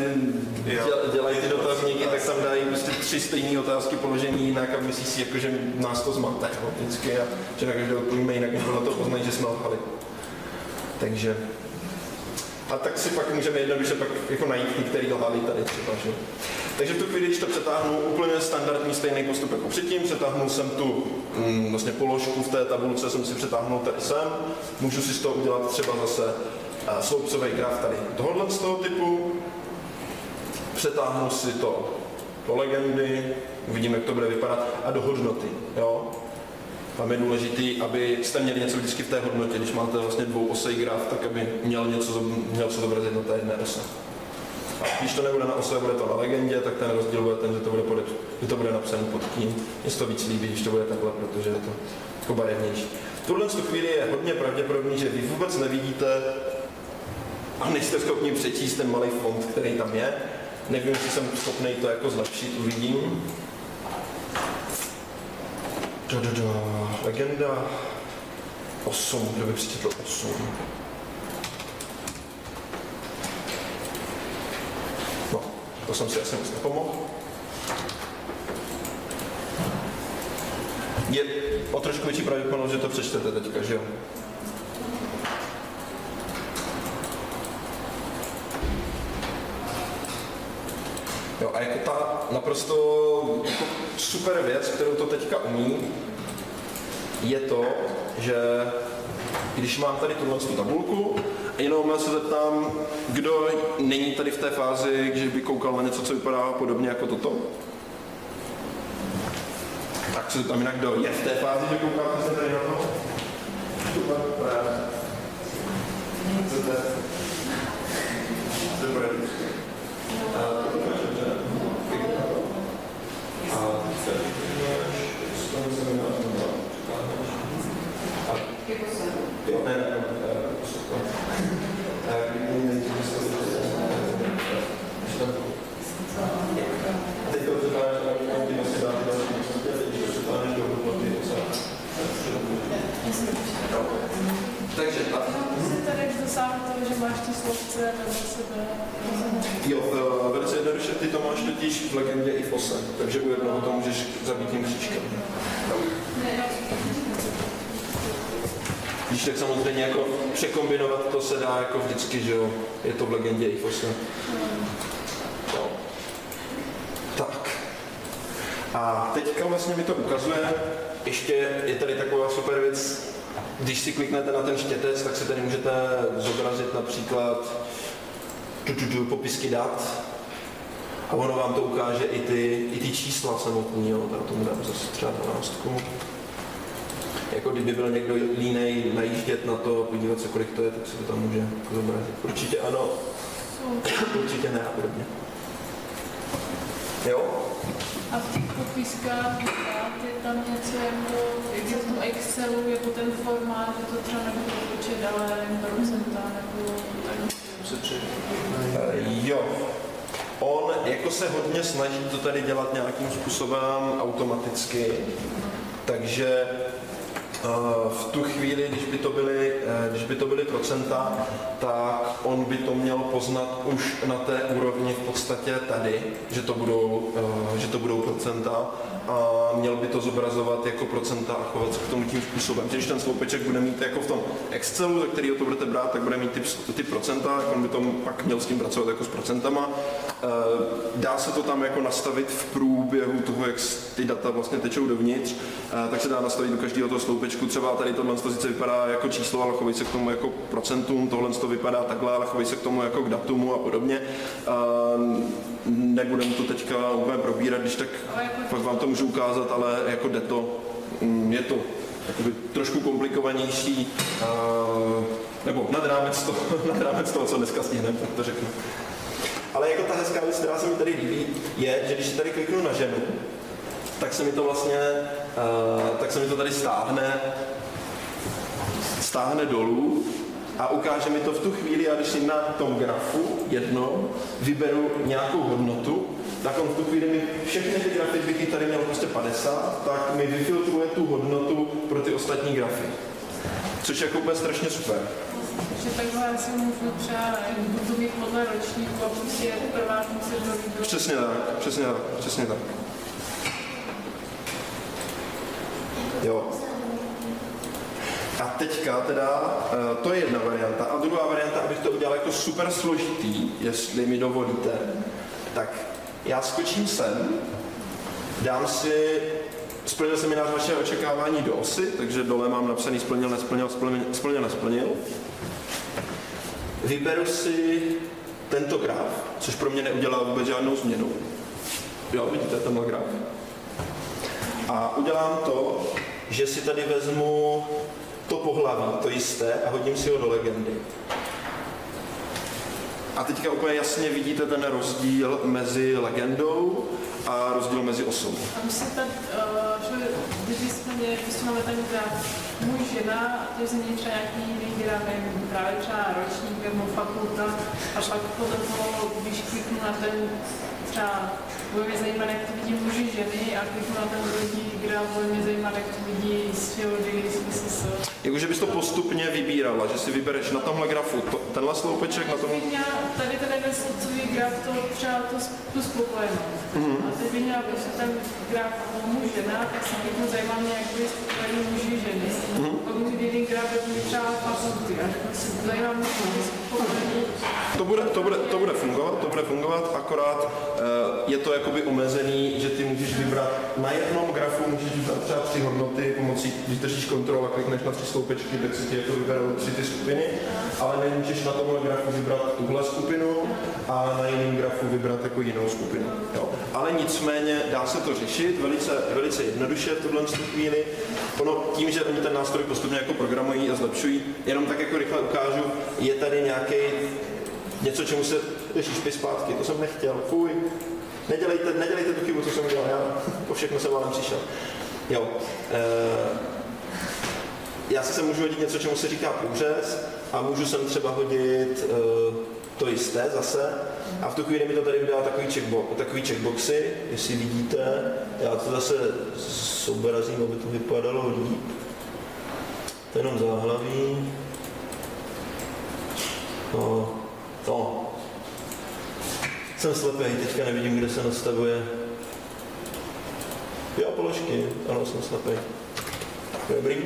S1: dělají ty dotazníky, tak tam dají prostě tři stejné otázky položení jinak a myslí si, jako, že nás to zmate vždycky a že na každé odpovíme jinak, než na to poznají, že jsme lhali. Takže a tak si pak můžeme jednoduše pak jako najít některý lhali tady třeba. Že? Takže tu chvíli, když to přetáhnu úplně standardní stejný postup jako předtím, přetáhnul jsem tu mm, vlastně položku v té tabulce, jsem si přetáhnul tady sem, můžu si z toho udělat třeba zase uh, sloupcový graf tady tohohle z toho typu, přetáhnu si to do legendy, uvidíme, jak to bude vypadat, a do hodnoty. Jo? Tam je důležitý, abyste měli něco vždycky v té hodnotě. Když máte vlastně dvou osej graf, tak aby měl něco, měl co zobrazit na té jedné ose. A když to nebude na ose, bude to na legendě, tak ten rozdíl bude ten, že to bude, pod, že to bude napsané pod tím. Mně se to víc líbí, když to bude takhle, protože je to jako barevnější. V tuhle chvíli je hodně pravděpodobný, že vy vůbec nevidíte a nejste schopni přečíst ten malý font, který tam je. Nevím, jestli jsem schopný to jako zlepšit, uvidím. Da, da, da. Legenda 8, kdo by přečetl 8? No, to jsem si asi moc nepomohl. Je o trošku větší pravděpodobnost, že to přečtete teďka, že jo? Jo, a jako ta naprosto jako super věc, kterou to teďka umí, je to, že když mám tady tuhle tu tabulku, jenom se zeptám, kdo není tady v té fázi, že by koukal na něco, co vypadá podobně jako toto? Tak se zeptám jinak, kdo je v té fázi, že koukáte se tady na to? Super? Super. A to Takže a
S3: Jsi tady dosáhl toho, že máš ty slovce vedle sebe.
S1: Jo, jednoduše, ty to máš totiž v legendě i v ose, takže u jednoho to můžeš zabít tím křížkem. Když tak samozřejmě jako překombinovat to se dá jako vždycky, že jo, je to v legendě i v ose. No. Tak. A teďka vlastně mi to ukazuje, ještě je tady taková super věc, když si kliknete na ten štětec, tak si tady můžete zobrazit například tu, tu, tu, popisky dat a ono vám to ukáže i ty, i ty čísla samotný, jo, tak tomu dám zase třeba 12. Jako kdyby byl někdo línej najíždět na to, podívat se, kolik to je, tak si to tam může zobrazit. Určitě ano, určitě ne a podobně. Jo?
S3: A v těch popiskách je tam něco jako, jak je v tom Excelu, jako ten formát, že to třeba nebude počet, ale procenta, nebo tak.
S1: Eh, Jo. On jako se hodně snaží to tady dělat nějakým způsobem automaticky, takže v tu chvíli, když by to byly, eh, když by to byly procenta, tak on by to měl poznat už na té úrovni v podstatě tady, že to budou, eh, že to budou procenta a měl by to zobrazovat jako procenta a chovat se k tomu tím způsobem. Když ten sloupeček bude mít jako v tom Excelu, ze kterého to budete brát, tak bude mít ty, ty procenta, on by to pak měl s tím pracovat jako s procentama. Eh, Dá se to tam jako nastavit v průběhu toho, jak ty data vlastně tečou dovnitř, eh, tak se dá nastavit do každého toho sloupečku. Třeba tady tohle to sice vypadá jako číslo, ale chovej se k tomu jako procentům, tohle to vypadá takhle, ale chovej se k tomu jako k datumu a podobně. Nebudem to teďka úplně probírat, když tak pak vám to můžu ukázat, ale jako jde to, mm, je to jakoby trošku komplikovanější, nebo nad rámec, toho, nad rámec toho, co dneska stihneme, tak to řeknu. Ale jako ta hezká věc, která se mi tady líbí, je, že když tady kliknu na ženu, tak se mi to vlastně, tak se mi to tady stáhne, stáhne dolů a ukáže mi to v tu chvíli, a když si na tom grafu jednou vyberu nějakou hodnotu, tak on v tu chvíli mi všechny ty grafy, bych jich tady měl prostě 50, tak mi vyfiltruje tu hodnotu pro ty ostatní grafy. Což je jako úplně strašně super.
S3: Že takhle já si můžu třeba, budu mít podle ročníku a prostě jako do líbil.
S1: Přesně tak, přesně tak, přesně tak. Jo. A teďka teda, eh, to je jedna varianta. A druhá varianta, abych to udělal jako super složitý, jestli mi dovolíte, tak já skočím sem, dám si, splnil seminář vaše očekávání do osy, takže dole mám napsaný splnil, nesplnil, splnil, splnil, nesplnil. Vyberu si tento graf, což pro mě neudělá vůbec žádnou změnu. Jo, vidíte tenhle graf? A udělám to že si tady vezmu to pohlaví, to jisté, a hodím si ho do legendy. A teďka úplně jasně vidíte ten rozdíl mezi legendou a rozdíl mezi osobou.
S3: A my se tak, uh, že když jsme měli, prostě máme graf muž, žena, to je z něj třeba nějaký výběr, nevím, právě třeba ročník nebo fakulta, a pak podle toho, když kliknu na ten třeba bude mě zajímat, jak to vidí muži, ženy a kliknu na ten druhý graf, bude mě zajímat, jak to vidí z Fiody, z SSS.
S1: Jakože bys to postupně vybírala, že si vybereš na tomhle grafu to, tenhle sloupeček, na tom...
S3: Tady ten neslucový graf, to třeba to, tu spokojenost. A graf muž žena, tak se mě zajímá mě, jak spokojení muži ženy. Mm-hmm. Pak může být jeden graf, třeba. A tak se zajímá.
S1: To bude, to, bude, to bude fungovat, to bude fungovat, akorát uh, je to jakoby omezený, že ty můžeš vybrat na jednom grafu, můžeš vybrat třeba tři hodnoty pomocí, když držíš kontrol a klikneš na tři sloupečky, tak si ti jako vyberou tři ty skupiny, ale nemůžeš na tomhle grafu vybrat tuhle skupinu a na jiném grafu vybrat jako jinou skupinu. Jo. Ale nicméně dá se to řešit velice, velice jednoduše v tuhle chvíli. Ono tím, že oni ten nástroj postupně jako programují a zlepšují, jenom tak jako rychle ukážu, je tady nějaký něco, čemu se Ježíš, špy zpátky, to jsem nechtěl, fuj. Nedělejte, nedělejte tu chybu, co jsem udělal, já po všechno jsem vám přišel. Jo. E, já si sem můžu hodit něco, čemu se říká průřez a můžu sem třeba hodit e, to jisté zase a v tu chvíli mi to tady vydá takový, checkbo, takový checkboxy, jestli vidíte, já to zase sobrazím, aby to vypadalo líp. To je jenom záhlaví. No, no. Jsem slepý, teďka nevidím, kde se nastavuje. Jo, položky, ano, jsem slepý. Dobrý.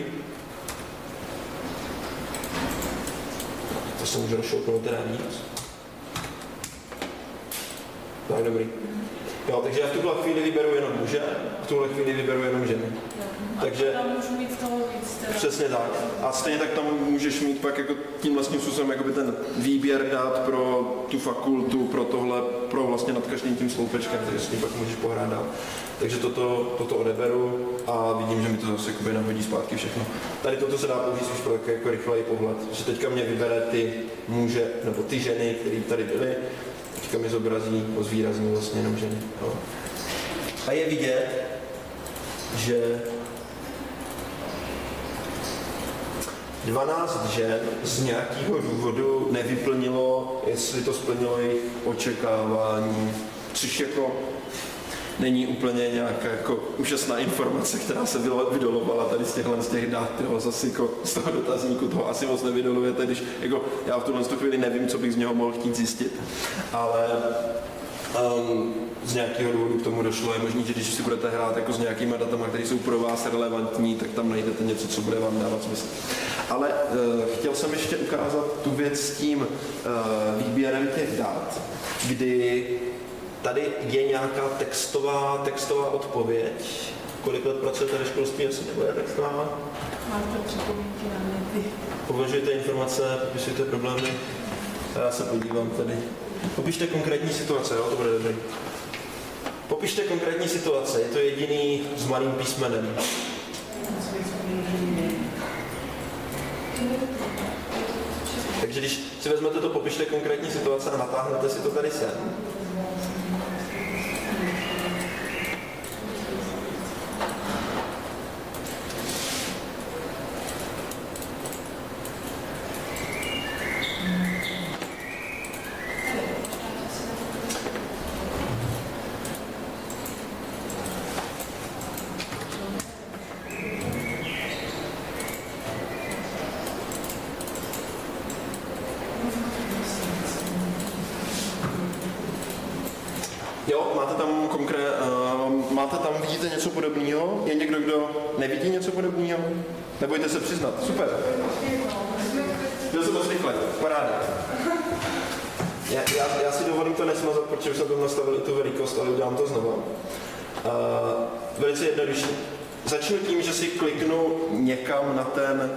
S1: To se může rozšoupnout teda víc. Tak, dobrý. Jo, takže já v tuhle chvíli vyberu jenom muže, v tuhle chvíli vyberu jenom ženy.
S3: A
S1: Takže-
S3: tam můžu mít toho víc. Teda.
S1: Přesně tak. A stejně tak tam můžeš mít pak jako tím vlastním způsobem jakoby ten výběr dát pro tu fakultu, pro tohle, pro vlastně nad každým tím sloupečkem, takže s tím pak můžeš pohrát dál. Takže toto, toto odeberu a vidím, že mi to zase jakoby nahodí zpátky všechno. Tady toto se dá použít spíš pro jako, jako rychlej pohled, že teďka mě vybere ty muže nebo ty ženy, které tady byly, teďka mi zobrazí, zvýrazní vlastně jenom ženy. Jo. A je vidět, že 12 žen z nějakého důvodu nevyplnilo, jestli to splnilo jejich očekávání, což jako není úplně nějaká jako úžasná informace, která se vydolovala tady z těchhle z těch dat, jo, zase jako z toho dotazníku toho asi moc nevydolujete, když jako já v tuhle chvíli nevím, co bych z něho mohl chtít zjistit, ale um, z nějakého důvodu k tomu došlo. Je možné, že když si budete hrát jako s nějakýma datama, které jsou pro vás relevantní, tak tam najdete něco, co bude vám dávat smysl. Ale uh, chtěl jsem ještě ukázat tu věc s tím uh, výběrem těch dat, kdy tady je nějaká textová, textová odpověď. Kolik let pracujete ve školství, asi nebude textová?
S3: Máte připomínky na.
S1: Považujete informace, popisujete problémy. Já se podívám tady. Popište konkrétní situace, jo, to bude dobrý. Popište konkrétní situace, je to jediný s malým písmenem. Takže když si vezmete to, popište konkrétní situace a natáhnete si to tady sem. Jo, máte tam konkré, uh, máte tam, vidíte něco podobného? Je někdo, kdo nevidí něco podobného? Nebojte se přiznat. Super. Byl jsem moc rychle. Paráda. Já, já, já si dovolím to nesmazat, protože už jsem tam nastavil i tu velikost, ale udělám to znova. Uh, velice jednoduše. Začnu tím, že si kliknu někam na ten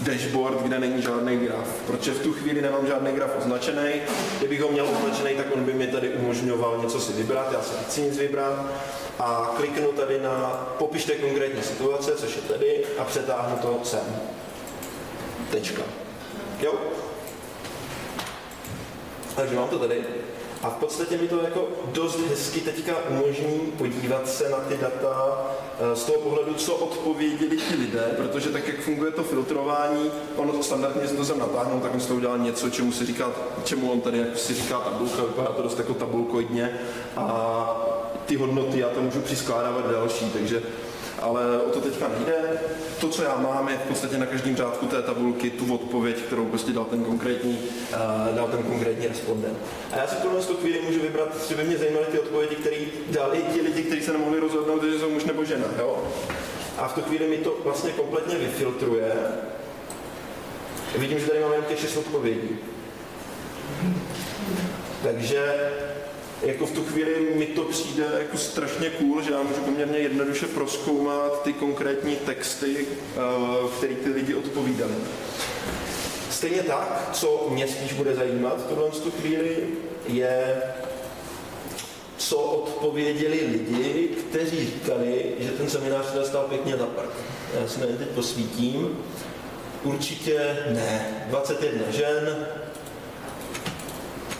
S1: dashboard, kde není žádný graf. Protože v tu chvíli nemám žádný graf označený. Kdybych ho měl označený, tak on by mi tady umožňoval něco si vybrat, já si nechci nic vybrat. A kliknu tady na popište konkrétní situace, což je tady, a přetáhnu to sem. Tečka. Jo? Takže mám to tady. A v podstatě mi to jako dost hezky teďka umožní podívat se na ty data eh, z toho pohledu, co odpověděli ti lidé, protože tak, jak funguje to filtrování, ono standardně to sem natáhnout, tak on z udělal něco, čemu se říká, čemu on tady jak si říká tabulka, vypadá to dost jako tabulkoidně. A ty hodnoty já to můžu přiskládávat další, takže ale o to teďka nejde. To, co já mám, je v podstatě na každém řádku té tabulky tu odpověď, kterou prostě dal ten konkrétní, uh, dal ten konkrétní respondent. A já si tohle z chvíli můžu vybrat, že by mě zajímaly ty odpovědi, které dali ti lidi, kteří se nemohli rozhodnout, že jsou muž nebo žena. Jo? A v tu chvíli mi to vlastně kompletně vyfiltruje. Vidím, že tady máme jen těch šest odpovědí. Takže jako v tu chvíli mi to přijde jako strašně cool, že já můžu poměrně jednoduše proskoumat ty konkrétní texty, eh, které ty lidi odpovídali. Stejně tak, co mě spíš bude zajímat v tu chvíli, je, co odpověděli lidi, kteří říkali, že ten seminář se dostal pěkně za prd. Já si teď posvítím. Určitě ne. 21 žen.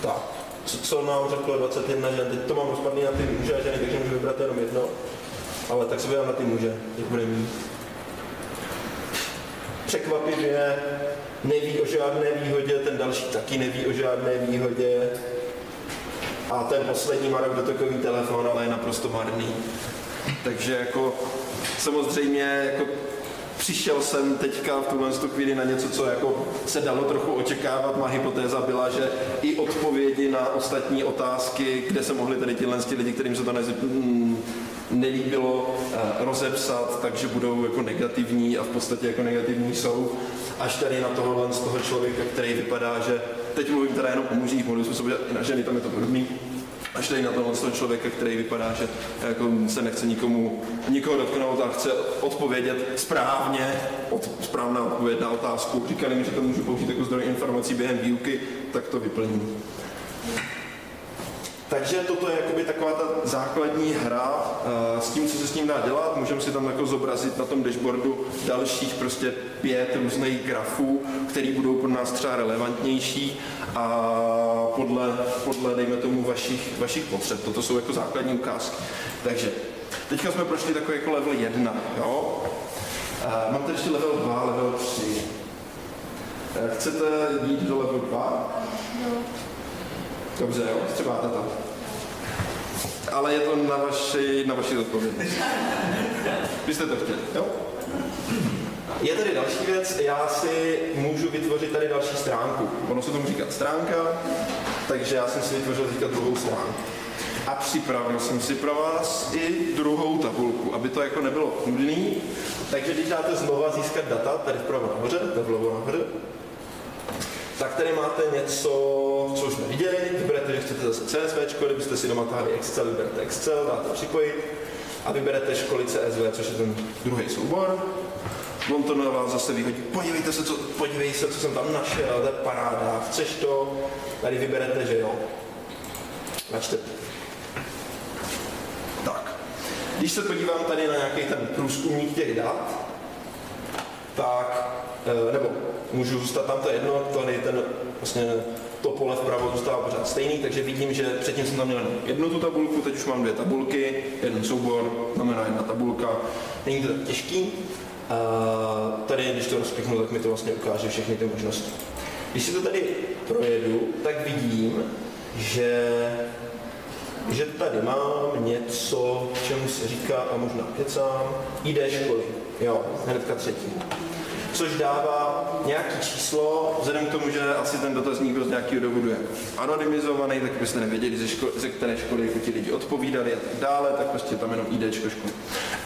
S1: Tak, co, co nám řeklo 21 žen. Teď to mám rozpadný na ty muže a ženy, takže můžu vybrat jenom jedno. Ale tak se vydám na ty muže, teď bude mít. Překvapivě neví o žádné výhodě, ten další taky neví o žádné výhodě. A ten poslední má dotokový telefon, ale je naprosto marný. Takže jako samozřejmě jako přišel jsem teďka v tuhle chvíli na něco, co jako se dalo trochu očekávat. Má hypotéza byla, že i odpovědi na ostatní otázky, kde se mohli tady tyhle lidi, kterým se to nezi, mm, nelíbilo eh, rozepsat, takže budou jako negativní a v podstatě jako negativní jsou. Až tady na tohohle z toho člověka, který vypadá, že teď mluvím teda jenom o mužích, mluvím jsme se na ženy, tam je to podobný, až tady na tohle člověka, který vypadá, že jako se nechce nikomu, nikoho dotknout a chce odpovědět správně, od, správná odpověď na otázku. Říkali mi, že to můžu použít jako zdroj informací během výuky, tak to vyplním. Takže toto je jakoby taková ta základní hra uh, s tím, co se s ním dá dělat. Můžeme si tam jako zobrazit na tom dashboardu dalších prostě pět různých grafů, které budou pro nás třeba relevantnější a podle, podle dejme tomu, vašich, vašich potřeb. Toto jsou jako základní ukázky. Takže teďka jsme prošli takový jako level 1, jo? Uh, mám tady ještě level 2, level 3. Uh, chcete jít do level 2? No. Dobře, jo, třeba tata. Ale je to na vaši, na vaši odpovědnost. Vy jste to chtěli, jo? Je tady další věc, já si můžu vytvořit tady další stránku. Ono se tomu říká stránka, takže já jsem si vytvořil teďka druhou stránku. A připravil jsem si pro vás i druhou tabulku, aby to jako nebylo nudný. Takže když dáte znova získat data, tady vpravo nahoře, vlevo nahoře, tak tady máte něco, co už jsme viděli, vyberete, že chcete zase CSV, kdybyste si doma tahli Excel, vyberete Excel, dáte připojit a vyberete školy CSV, což je ten druhý soubor. On to na vás zase vyhodí. Podívejte se, co, podívej se, co jsem tam našel, to je paráda, chceš to? Tady vyberete, že jo. Načtete. Tak. Když se podívám tady na nějaký ten průzkumník těch dat, tak, nebo můžu zůstat tam to jedno, tady ten vlastně to pole vpravo zůstává pořád stejný, takže vidím, že předtím jsem tam měl jednu tu tabulku, teď už mám dvě tabulky, jeden soubor, znamená jedna tabulka. Není to tak těžký. A tady, když to rozpěchnu, tak mi to vlastně ukáže všechny ty možnosti. Když si to tady projedu, tak vidím, že, že tady mám něco, čemu se říká, a možná kecám, ID školy. Jo, hnedka třetí což dává nějaký číslo, vzhledem k tomu, že asi ten dotazník byl z nějakého důvodu jako anonymizovaný, tak byste nevěděli, ze, ško- ze které školy jako ti lidi odpovídali a tak dále, tak prostě tam jenom ID školy.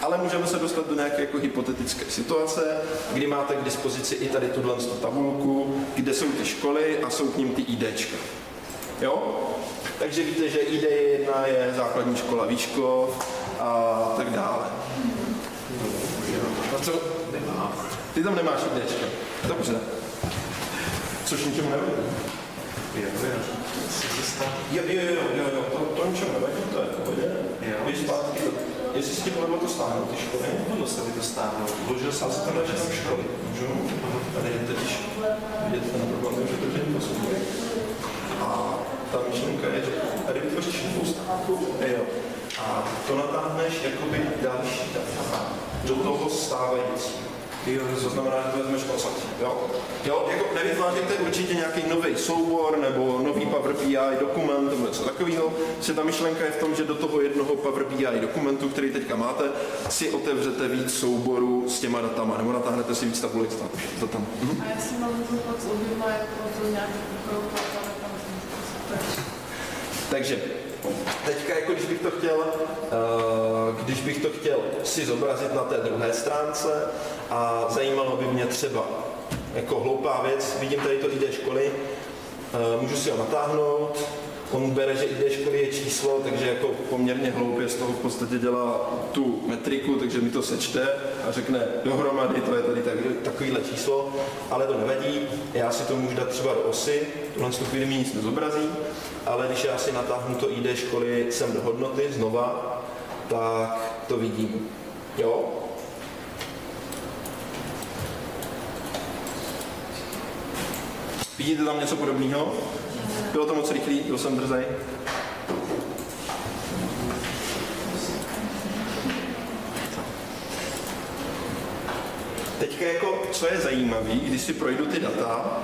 S1: Ale můžeme se dostat do nějaké jako hypotetické situace, kdy máte k dispozici i tady tuhle tabulku, kde jsou ty školy a jsou k ním ty IDčka. Jo? Takže víte, že ID jedna je základní škola Výškov a tak dále.
S5: A co,
S1: Ty tam nemáš IDčka. Dobře. Což ničemu nevadí.
S2: Jako zastává.
S1: Jo, jo, jo, jo, jo, to, to ničemu nevadí, to je v pohodě.
S2: Jo.
S1: Víš zpátky, jestli si ti povedlo to stáhnout, ty školy.
S2: Mohlo se mi to stáhnout. Vložil jsem
S1: se
S2: to
S1: tam
S2: na
S1: školy. Můžu? Tady je totiž vidět ten problém, že to je posuduje. A ta myšlenka je, že tady vytvoříš novou stránku, jo. A to natáhneš jakoby další data do toho stávajícího.
S2: Jo,
S1: To znamená, že to vezmeš odsud. Jo? Jo, jako nevytváříte určitě nějaký nový soubor nebo nový Power BI dokument nebo něco takového. Si ta myšlenka je v tom, že do toho jednoho Power BI dokumentu, který teďka máte, si otevřete víc souborů s těma datama, nebo natáhnete si víc tabulek tam. To tam. Mhm.
S3: A jestli mám můžu pak oběma jako to nějak ukrokovat, ale tam super.
S1: Takže teďka, jako když bych to chtěl, uh, když bych to chtěl si zobrazit na té druhé stránce a zajímalo by mě třeba jako hloupá věc, vidím tady to ID školy, uh, můžu si ho natáhnout, on bere, že ID školy je číslo, takže jako poměrně hloupě z toho v podstatě dělá tu metriku, takže mi to sečte a řekne dohromady, to je tady tak, takovýhle číslo, ale to nevadí, já si to můžu dát třeba do osy, tohle tu chvíli mi nic nezobrazí, ale když já si natáhnu to ID školy sem do hodnoty znova, tak to vidím. Jo? Vidíte tam něco podobného? Bylo to moc rychlý, byl jsem drzej. Teďka jako, co je zajímavé, když si projdu ty data,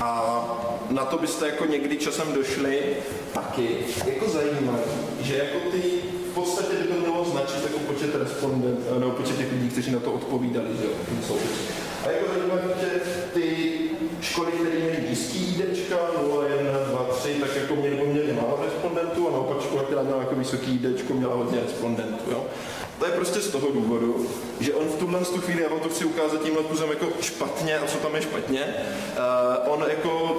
S1: a na to byste jako někdy časem došli taky. Jako zajímavé, že jako ty v podstatě by to mělo značit jako počet respondentů, nebo počet těch lidí, kteří na to odpovídali, že jo. A jako zajímavé, že ty školy, které měly nízký IDčka, 0, 1, 2, 3, tak jako měly poměrně málo respondentů a naopak škola, která měla jako vysoký IDčko, měla hodně respondentů. Jo? To je prostě z toho důvodu, že on v tuhle tu chvíli, já vám to chci ukázat tímhle způsobem jako špatně a co tam je špatně, uh, on jako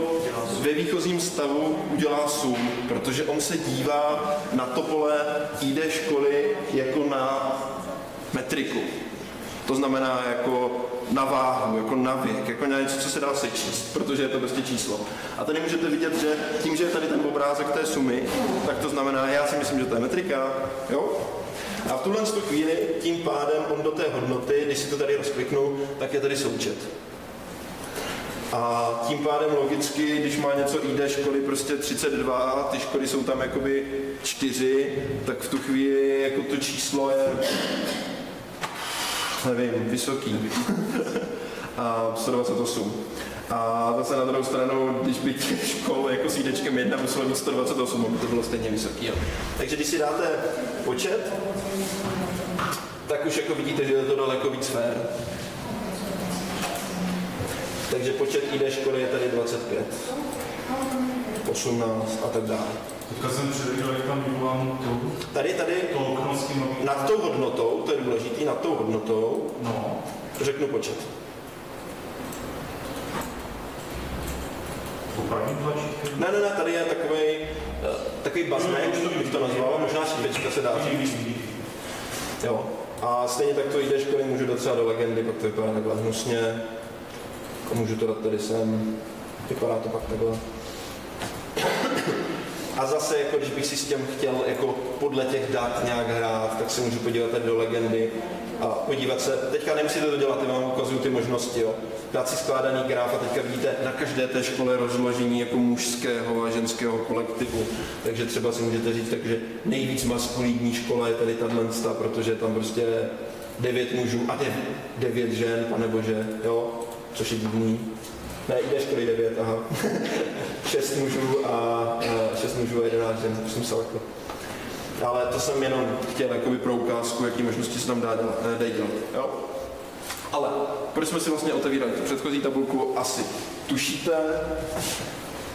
S1: ve výchozím stavu udělá sum, protože on se dívá na to pole ID školy jako na metriku. To znamená jako na váhu, jako na věk, jako na něco, co se dá sečíst, protože je to prostě číslo. A tady můžete vidět, že tím, že je tady ten obrázek té sumy, tak to znamená, já si myslím, že to je metrika, jo? A v tuhle tu chvíli tím pádem on do té hodnoty, když si to tady rozkliknu, tak je tady součet. A tím pádem logicky, když má něco ID školy prostě 32, ty školy jsou tam jakoby 4, tak v tu chvíli jako to číslo je nevím, vysoký. a 128. A zase na druhou stranu, když by těch škol jako s jídečkem jedna muselo být 128, aby to bylo stejně vysoký. Jo. Takže když si dáte počet, tak už jako vidíte, že je to daleko víc fér. Takže počet ID školy je tady 25, 18 a tak dále.
S5: Teďka jsem předviděl, jak tam vyvolám tu,
S1: Tady, tady,
S5: to
S1: nad tou hodnotou, to je důležitý, nad tou hodnotou,
S5: No,
S1: řeknu počet. Ne, ne, ne, tady je takový, takový bazmek, bych to nazval, možná šipečka se dá říct. Jo. A stejně tak to jde školy, můžu třeba do legendy, pak to vypadá takhle hnusně. Můžu to dát tady sem, vypadá to pak takhle. A zase, jako když bych si s tím chtěl jako podle těch dat nějak hrát, tak se můžu podívat tady do legendy a podívat se. Teďka nemusíte to dělat, já vám ukazuju ty možnosti. Jo. Dát si skládaný graf a teďka vidíte na každé té škole rozložení jako mužského a ženského kolektivu. Takže třeba si můžete říct, takže nejvíc maskulínní škola je tady tato, protože tam prostě devět mužů a devět, devět žen, panebože, jo, což je divný. Ne, jde školy 9, aha. 6 mužů a, a 6 mužů a 11 žen, to jsem se lekl. Ale to jsem jenom chtěl jakoby pro ukázku, jaký možnosti se tam dá, dají dělat. Jo? Ale proč jsme si vlastně otevírali tu předchozí tabulku, asi tušíte.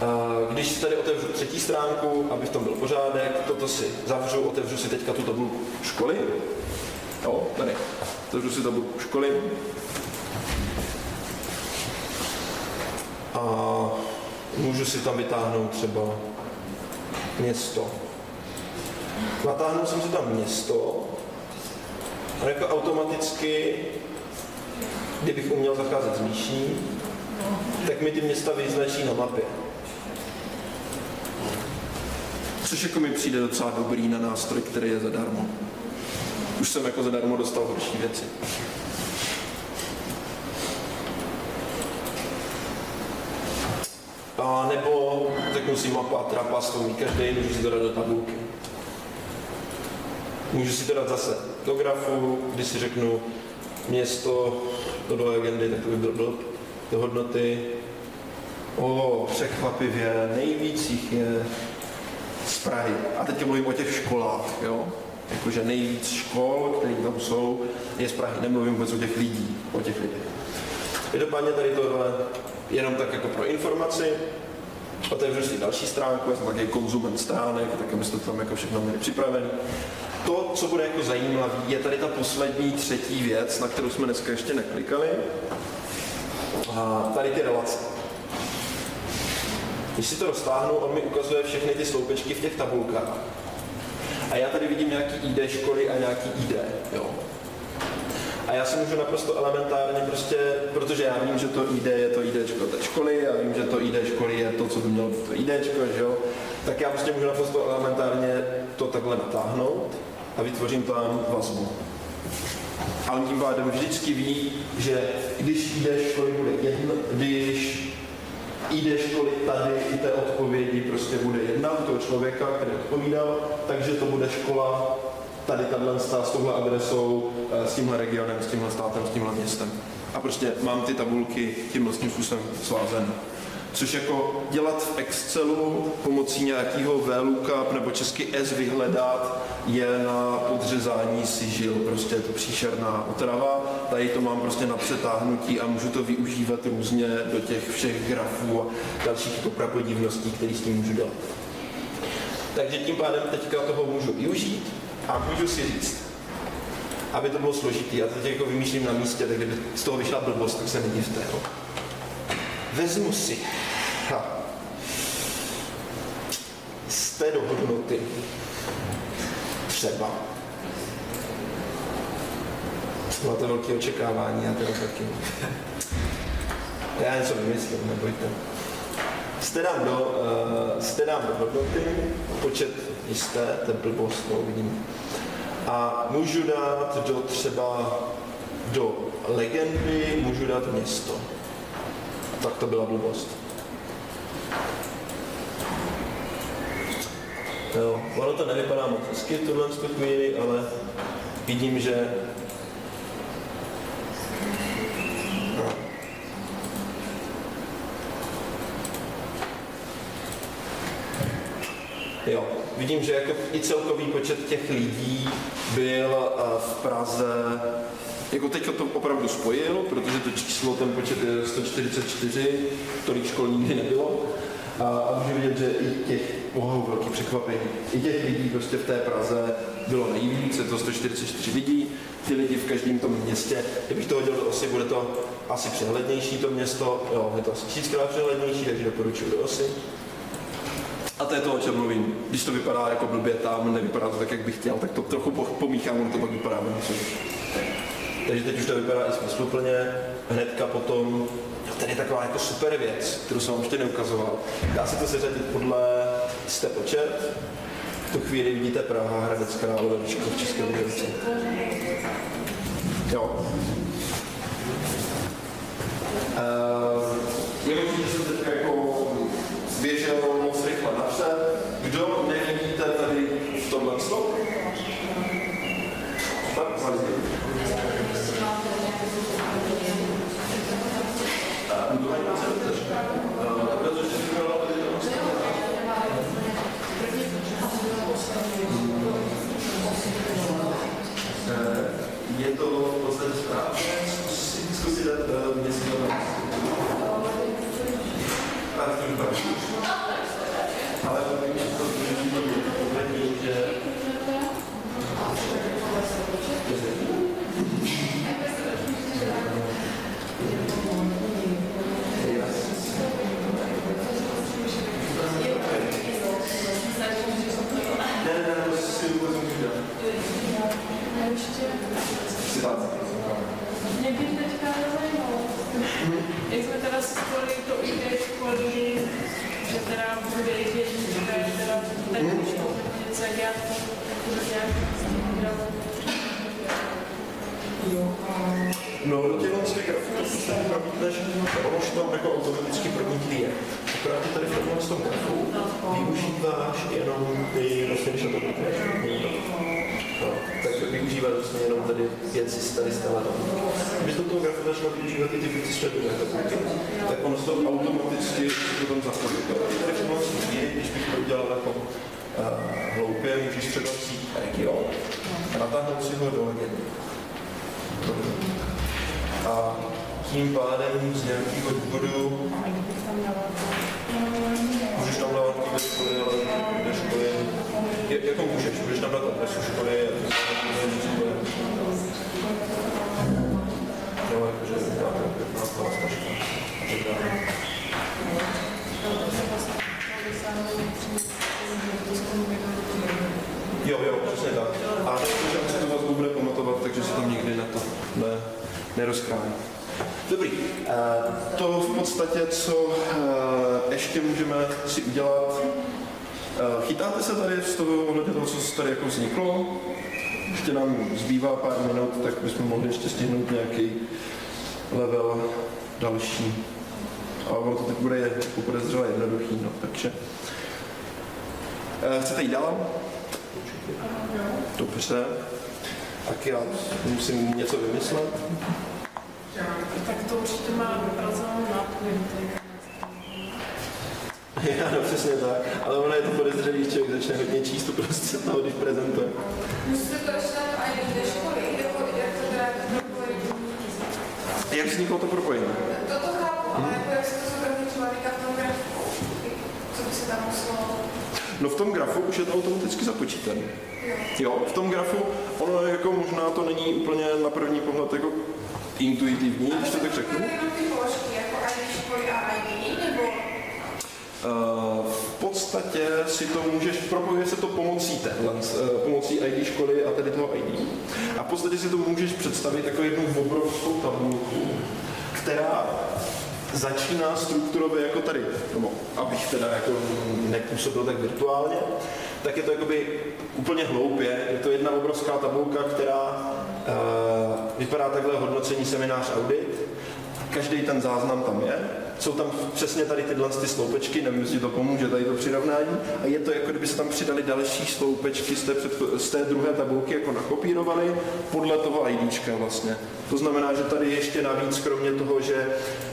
S1: A Když si tady otevřu třetí stránku, aby v tom byl pořádek, toto si zavřu, otevřu si teďka tu tabulku školy. Jo, tady. Otevřu si tabulku školy. A můžu si tam vytáhnout třeba město. Natáhnul jsem si tam město a jako automaticky kdybych uměl zacházet s míší, tak mi ty města vyznačí na mapě. Což jako mi přijde docela dobrý na nástroj, který je zadarmo. Už jsem jako zadarmo dostal horší věci. A nebo řeknu si mapa trapas, to umí každý, můžu si to dát do tabulky. Můžu si to dát zase do grafu, když si řeknu město, to do legendy, tak to by byl blb, do hodnoty. O, překvapivě, nejvíc jich je z Prahy. A teď mluvím o těch školách, jo? Jakože nejvíc škol, které tam jsou, je z Prahy. Nemluvím vůbec o těch lidí, o těch lidech. Každopádně tady tohle jenom tak jako pro informaci. Otevřu si další stránku, já jsem takový konzument stránek, tak abyste to tam jako všechno měli připravené. To, co bude jako zajímavé, je tady ta poslední třetí věc, na kterou jsme dneska ještě neklikali. A tady ty relace. Když si to roztáhnu, on mi ukazuje všechny ty sloupečky v těch tabulkách. A já tady vidím nějaký ID školy a nějaký ID. Jo. A já si můžu naprosto elementárně prostě, protože já vím, že to ID je to ID té školy, já vím, že to ID školy je to, co by mělo být to ID, že jo, tak já prostě můžu naprosto elementárně to takhle natáhnout a vytvořím tam vazbu. A on tím pádem vždycky ví, že když ID školy bude jedno, když ID školy tady i té odpovědi prostě bude jedna u toho člověka, který odpovídal, takže to bude škola tady tahle s touhle adresou, eh, s tímhle regionem, s tímhle státem, s tímhle městem. A prostě mám ty tabulky tím vlastním způsobem svázen. Což jako dělat v Excelu pomocí nějakého VLOOKUP nebo česky S vyhledat je na podřezání si žil, prostě je to příšerná otrava. Tady to mám prostě na přetáhnutí a můžu to využívat různě do těch všech grafů a dalších jako prapodivností, které s tím můžu dělat. Takže tím pádem teďka toho můžu využít a můžu si říct, aby to bylo složitý, a teď jako vymýšlím na místě, tak kdyby z toho vyšla blbost, tak se nedivte. Jo. Vezmu si ha, z té do hodnoty třeba máte velké očekávání, já teda taky. Já něco vymyslím, nebojte. Jste dám do, uh, jste dám do hodnoty, počet jisté, to je blbost, no, vidím. A můžu dát do třeba do legendy, můžu dát město. Tak to byla blbost. Jo, ono to nevypadá moc hezky v tuhle chvíli, ale vidím, že Jo, vidím, že jako i celkový počet těch lidí byl v Praze, jako teď to opravdu spojil, protože to číslo, ten počet je 144, tolik škol nikdy nebylo. A, a můžu vidět, že i těch, oh, velký překvapení, i těch lidí prostě v té Praze bylo nejvíc, je to 144 lidí, ty lidi v každém tom městě, kdybych to hodil do osy, bude to asi přehlednější to město, jo, je to asi tisíckrát přehlednější, takže doporučuji do osy. A to je to, o čem mluvím. Když to vypadá jako blbě tam, nevypadá to tak, jak bych chtěl, tak to trochu pomíchám, ono to pak vypadá velmi Takže teď už to vypadá i smysluplně. Hnedka potom, tady je taková jako super věc, kterou jsem vám ještě neukazoval. Dá se to seřadit podle jste počet. V tu chvíli vidíte Praha, Hradec Králové, v České Budějovice. Jo. Uh, ale to
S3: je to,
S1: že z grafu využíváš jenom ty, to koukneš, no, tak využíváš vlastně jenom tady věci z tady téhle Když do toho grafu začal využívat ty věci z tabulky, tak ono se to automaticky to tam zastaví. V tomhle chvíli, když bych to udělal jako uh, hloupě, můžeš třeba vzít region a natáhnout si ho do legendy. A tím pádem z nějakého důvodu Můžeš tam i ve školy, ale ve školy, je, jako můžeš, můžeš tam dát adresu školy. Jo. Jo, jo, přesně tak. A že on si to vazbu bude pamatovat, takže se tam nikdy na to ne. Dobrý, eh, to v podstatě, co eh, ještě můžeme si udělat. Eh, Chytáte se tady z toho ohledně toho, co tady jako vzniklo? Ještě nám zbývá pár minut, tak bychom mohli ještě stihnout nějaký level další. A ono to teď bude podezřele jednoduchý, no, takže... Chcete jít dál? Dobře. Tak já musím něco vymyslet.
S3: Tak to určitě má vypracovanou náplň.
S1: Ano, přesně tak. Ale ono je to podezřelý, že člověk začne hodně číst to prostě toho, když prezentuje.
S4: Musíte to ještě na to i té školy, nebo jak to teda propojení.
S1: Jak vzniklo to propojení?
S4: Toto chápu, ale jako jak se to zobrazí třeba teďka v tom grafu, co by se tam muselo...
S1: No v tom grafu už je to automaticky započítané. Jo, v tom grafu, ono jako možná to není úplně na první pohled jako intuitivní, když to tak řeknu.
S4: Jenom ty položky, jako ID školy a ID,
S1: v podstatě si to můžeš, propojuje se to pomocí téhle, uh, pomocí ID školy a tedy toho ID. A v podstatě si to můžeš představit jako jednu obrovskou tabulku, která začíná strukturově jako tady, nebo abych teda jako nepůsobil tak virtuálně, tak je to jakoby úplně hloupě. Je to jedna obrovská tabulka, která uh, vypadá takhle hodnocení seminář audit. Každý ten záznam tam je. Jsou tam přesně tady tyhle ty sloupečky, nevím, jestli to pomůže, tady to přirovnání. A je to jako kdyby se tam přidali další sloupečky z té, před, z té druhé tabulky jako nakopírovaly podle toho IDčka vlastně. To znamená, že tady ještě navíc, kromě toho, že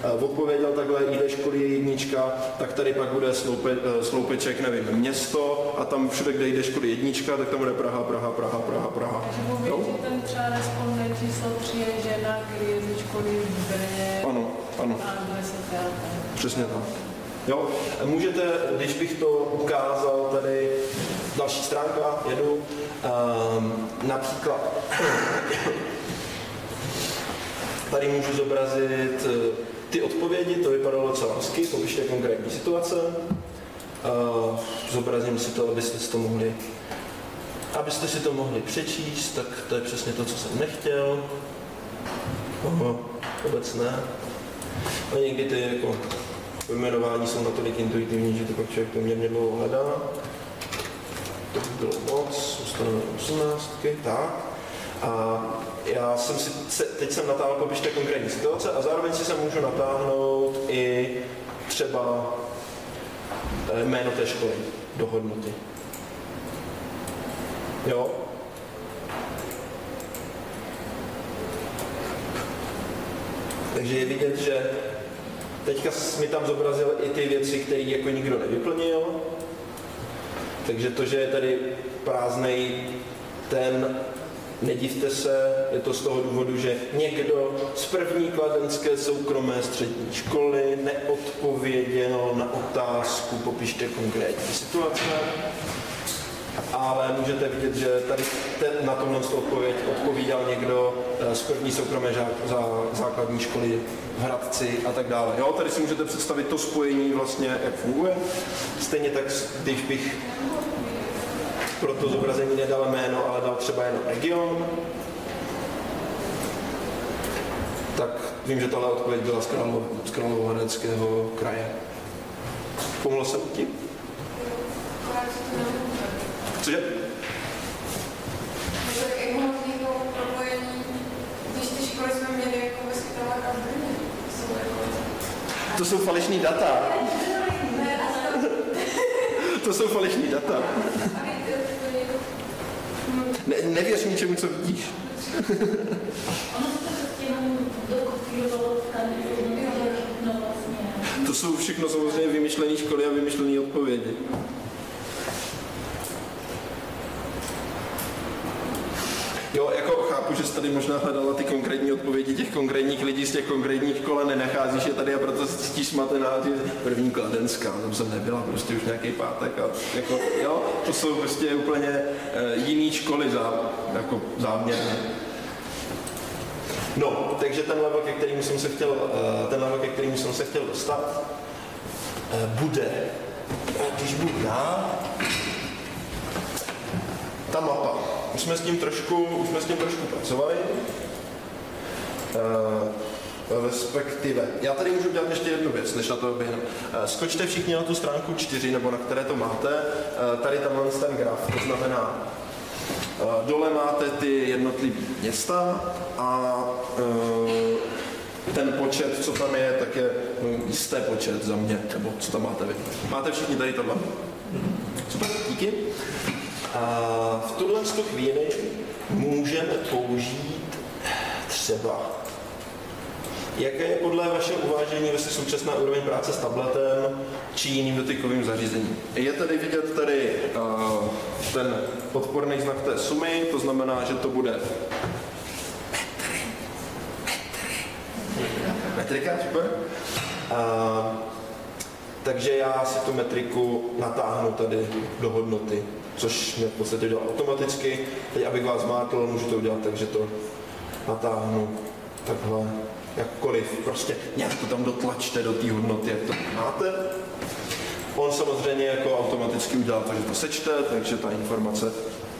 S1: eh, odpověděl takhle ID školy je jednička, tak tady pak bude sloupe, eh, sloupeček, nevím, město a tam všude, kde jde školy jednička, tak tam bude Praha, Praha, Praha, Praha, Praha.
S3: Jo? ten třeba respondent číslo 3 je žena, který je ze školy v Brně.
S1: Ano, ano. Přesně tak. Jo, můžete, když bych to ukázal tady, další stránka, jedu, um, například Tady můžu zobrazit eh, ty odpovědi, to vypadalo docela hezky, popište konkrétní situace. Uh, zobrazím si to, abyste si to mohli abyste si to mohli přečíst, tak to je přesně to, co jsem nechtěl. Oho, vůbec ne. A někdy ty jako pojmenování jsou natolik intuitivní, že to pak člověk poměrně dlouho hledá. To by bylo moc, ustanovení 18, tak. A já jsem si, teď jsem natáhl popište konkrétní situace a zároveň si se můžu natáhnout i třeba eh, jméno té školy do hodnoty. Jo? Takže je vidět, že teďka mi tam zobrazil i ty věci, které jako nikdo nevyplnil. Takže to, že je tady prázdnej ten Nedivte se, je to z toho důvodu, že někdo z první kladenské soukromé střední školy neodpověděl na otázku, popište konkrétní situace, ale můžete vidět, že tady ten, na tomhle odpověď odpovídal někdo eh, z první soukromé žák, za, základní školy v Hradci a tak dále. Jo, tady si můžete představit to spojení vlastně, jak funguje. Stejně tak, když bych pro to zobrazení nedal jméno, ale dal třeba jenom region, tak Vím, že tahle odpověď byla z, Králo, z Královohradeckého kraje. Pomohl jsem ti?
S4: Ale co to nemůže.
S1: Cože?
S4: Tak jak mohlo vzniknout propojení, když ty školy jsme měli jako jako...
S1: To jsou falešní data. To jsou falešní data.
S4: ale to je to
S1: Ne, nevěř ničemu, co vidíš.
S6: Kalendáři, no vlastně.
S1: To jsou všechno samozřejmě vymyšlené školy a vymyšlené odpovědi. Jo, jako chápu, že jsi tady možná hledala ty konkrétní odpovědi těch konkrétních lidí z těch konkrétních škol a nenacházíš je tady a proto se cítíš smatená, že první kladenská, tam jsem nebyla, prostě už nějaký pátek a jako, jo, to jsou prostě úplně uh, jiný školy za, jako záměrně. No, takže ten level, ke kterému jsem se chtěl, uh, ten level, ke kterému jsem se chtěl dostat, uh, bude, když budu já, ta mapa. Už jsme s tím trošku, už jsme s tím trošku pracovali. Uh, respektive, já tady můžu dělat ještě jednu věc, než na to běhnu. Uh, skočte všichni na tu stránku 4, nebo na které to máte. Uh, tady tenhle ten graf, to znamená, dole máte ty jednotlivé města a ten počet, co tam je, tak je no, jisté počet za mě, nebo co tam máte vy. Máte všichni tady tohle? Super, díky. A v tuhle tu chvíli můžeme použít třeba, jaké je podle vašeho uvážení vlastně současná úroveň práce s tabletem či jiným dotykovým zařízením. Je tady vidět tady uh, ten podporný znak té sumy, to znamená, že to bude metrika, super. Uh, takže já si tu metriku natáhnu tady do hodnoty, což mě v podstatě dělá automaticky. Teď, abych vás mátl, můžu to udělat tak, že to natáhnu takhle, jakkoliv. Prostě nějak to tam dotlačte do té hodnoty, jak to máte. On samozřejmě jako automaticky udělá to, že to sečte, takže ta informace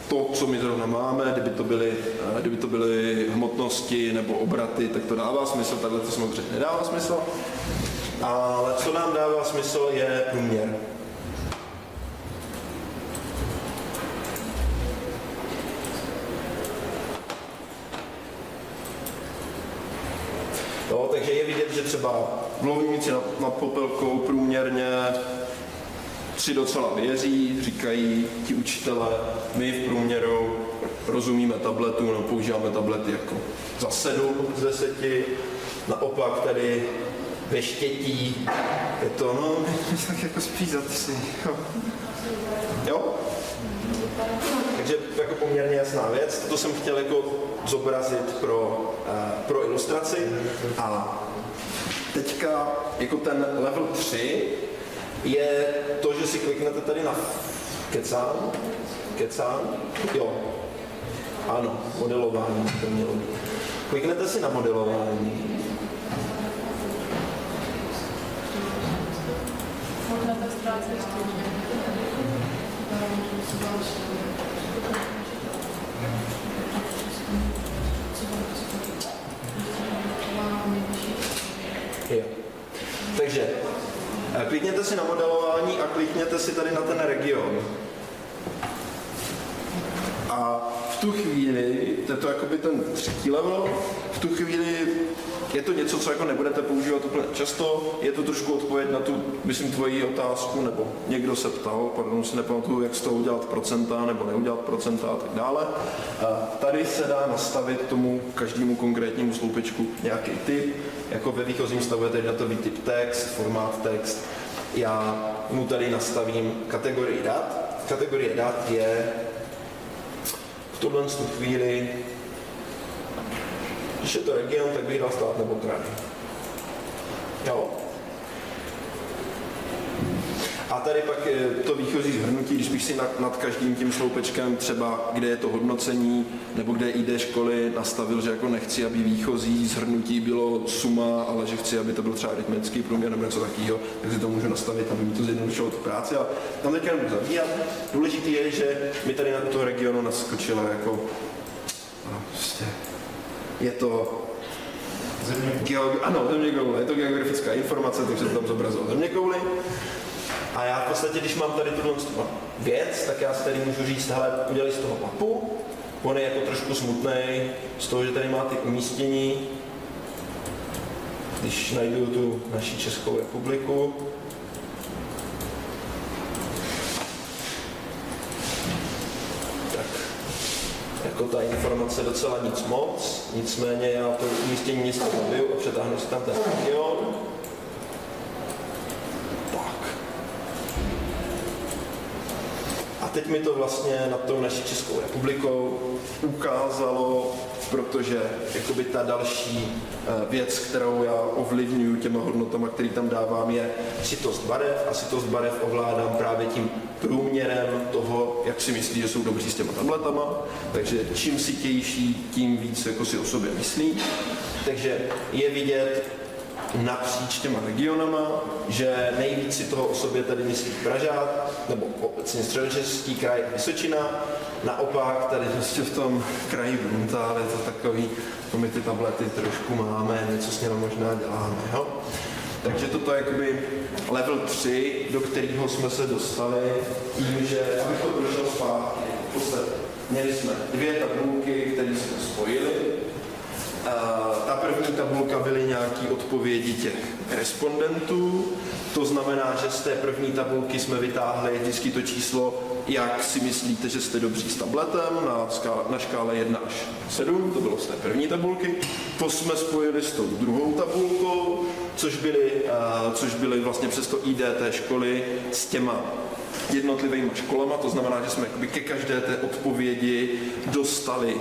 S1: to, co my zrovna máme, kdyby to byly, eh, kdyby to byly hmotnosti nebo obraty, tak to dává smysl, takhle to samozřejmě nedává smysl. Ale co nám dává smysl, je průměr. No, takže je vidět, že třeba mluvníci nad, nad popelkou průměrně si docela věří, říkají ti učitele, my v průměru rozumíme tabletu, no, používáme tablety jako za 7 z 10, naopak tady ve štětí je to, no, tak jako spíš za 3. Jo. jo? Takže jako poměrně jasná věc, to jsem chtěl jako zobrazit pro, uh, pro ilustraci a teďka jako ten level 3 je to, že si kliknete tady na kecán, kecán, jo, ano, modelování to mělo být. Kliknete si na modelování,
S3: ta ztráce ještě.
S1: Jo. Takže eh, klikněte si na modelování a klikněte si tady na ten region. A v tu chvíli, to je to jakoby ten třetí level, v tu chvíli je to něco, co jako nebudete používat úplně často, je to trošku odpověď na tu, myslím, tvoji otázku, nebo někdo se ptal, pardon, si nepamatuju, jak z toho udělat procenta, nebo neudělat procenta a tak dále. Tady se dá nastavit tomu každému konkrétnímu sloupečku nějaký typ, jako ve výchozím stavu je tady datový typ text, formát text. Já mu tady nastavím kategorii dat. Kategorie dat je v tuhle tu chvíli když je to region, tak dal stát nebo kraj. Jo. A tady pak je to výchozí zhrnutí, když bych si nad, nad každým tím sloupečkem třeba, kde je to hodnocení, nebo kde ID školy, nastavil, že jako nechci, aby výchozí zhrnutí bylo suma, ale že chci, aby to byl třeba aritmetický průměr nebo něco takového, tak si to můžu nastavit, aby mi to zjednodušilo tu práci. A tam teďka nebudu zabíjat. Důležité je, že mi tady na toho regionu naskočila jako no, prostě je to
S5: Země.
S1: Geo, ano, země koule, je to geografická informace, takže to tam zobrazil země kouly. A já v podstatě, když mám tady tuhle věc, tak já si tady můžu říct, hele, udělej z toho mapu, on je jako trošku smutný z toho, že tady má ty umístění. Když najdu tu naši Českou republiku, ta informace docela nic moc, nicméně já to umístění města zabiju a přetáhnu si tam ten region. Tak. A teď mi to vlastně nad tou naší Českou republikou ukázalo, protože jakoby ta další eh, věc, kterou já ovlivňuji těma hodnotama, který tam dávám, je sitost barev a sitost barev ovládám právě tím průměrem toho, jak si myslí, že jsou dobří s těma tabletama. Takže čím sitější, tím víc jako si o sobě myslí. Takže je vidět, napříč těma regionama, že nejvíc si toho o sobě tady myslí Pražák, nebo obecně středočeský kraj Vysočina. Naopak tady prostě v tom kraji Bruntál je to takový, jako my ty tablety trošku máme, něco s nimi možná děláme, jo? Takže toto je jakoby level 3, do kterého jsme se dostali tím, že abych to prošel zpátky, v podstatě měli jsme dvě tabulky, které jsme spojili, ta první tabulka byly nějaké odpovědi těch respondentů. To znamená, že z té první tabulky jsme vytáhli vždycky to číslo, jak si myslíte, že jste dobří s tabletem na, skále, na škále 1 až 7, to bylo z té první tabulky. To jsme spojili s tou druhou tabulkou, což byly, což byly vlastně přes to ID té školy s těma jednotlivými školama, to znamená, že jsme ke každé té odpovědi dostali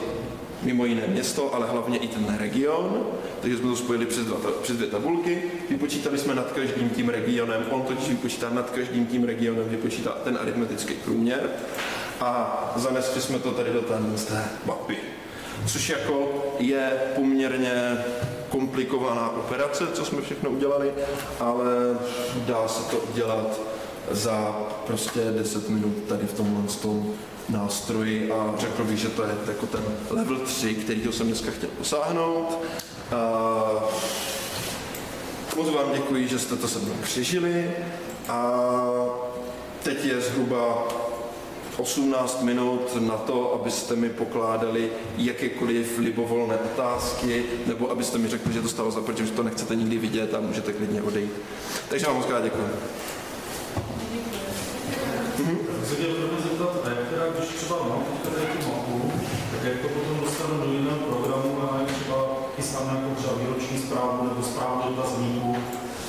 S1: mimo jiné město, ale hlavně i ten region, takže jsme to spojili přes, dva, přes dvě tabulky, vypočítali jsme nad každým tím regionem, on totiž vypočítá nad každým tím regionem, vypočítá ten aritmetický průměr. A zanesli jsme to tady do té, mapy. Což jako je poměrně komplikovaná operace, co jsme všechno udělali, ale dá se to udělat za prostě 10 minut tady v tomhle tom nástroji a řekl bych, že to je jako ten level 3, který jsem dneska chtěl dosáhnout. Moc vám děkuji, že jste to se mnou přežili a teď je zhruba 18 minut na to, abyste mi pokládali jakékoliv libovolné otázky, nebo abyste mi řekli, že to stalo za že to nechcete nikdy vidět a můžete klidně odejít. Takže vám moc krát děkuji.
S5: Se chtěl zeptat, jak teda, když třeba mám tady tu mapu, tak jak to potom dostanu do jiného programu a třeba chystám nějakou třeba výroční zprávu nebo zprávu dotazníku.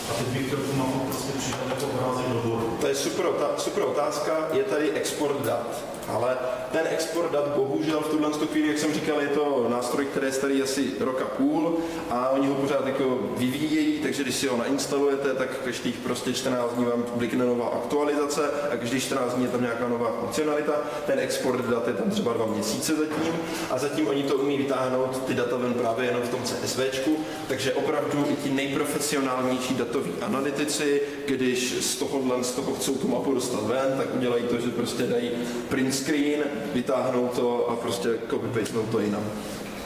S5: A teď bych chtěl tu mapu prostě přidat jako obrázek do Wordu.
S1: To je super, super otázka, je tady export dat, ale ten export dat bohužel v tuhle chvíli, jak jsem říkal, je to nástroj, který je starý asi rok a půl a oni ho pořád jako vyvíjejí, takže když si ho nainstalujete, tak každých prostě 14 dní vám publikne nová aktualizace a každých 14 dní je tam nějaká nová funkcionalita. Ten export dat je tam třeba dva měsíce zatím a zatím oni to umí vytáhnout ty data ven právě jenom v tom CSV, takže opravdu i ti nejprofesionálnější datoví analytici, když z tohohle, z toho chcou tu mapu dostat ven, tak udělají to, že prostě dají print screen, vytáhnou to a prostě copy paste to jinam.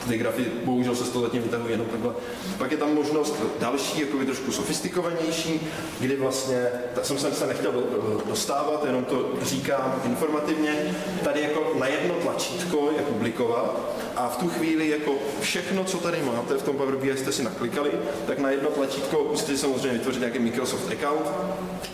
S1: Ty grafy bohužel se z toho zatím vytahují jenom takhle. Pak je tam možnost další, jako trošku sofistikovanější, kdy vlastně, tak jsem se nechtěl dostávat, jenom to říkám informativně, tady jako na jedno tlačítko je publikovat a v tu chvíli jako všechno, co tady máte v tom Power BI, jste si naklikali, tak na jedno tlačítko musíte samozřejmě vytvořit nějaký Microsoft account,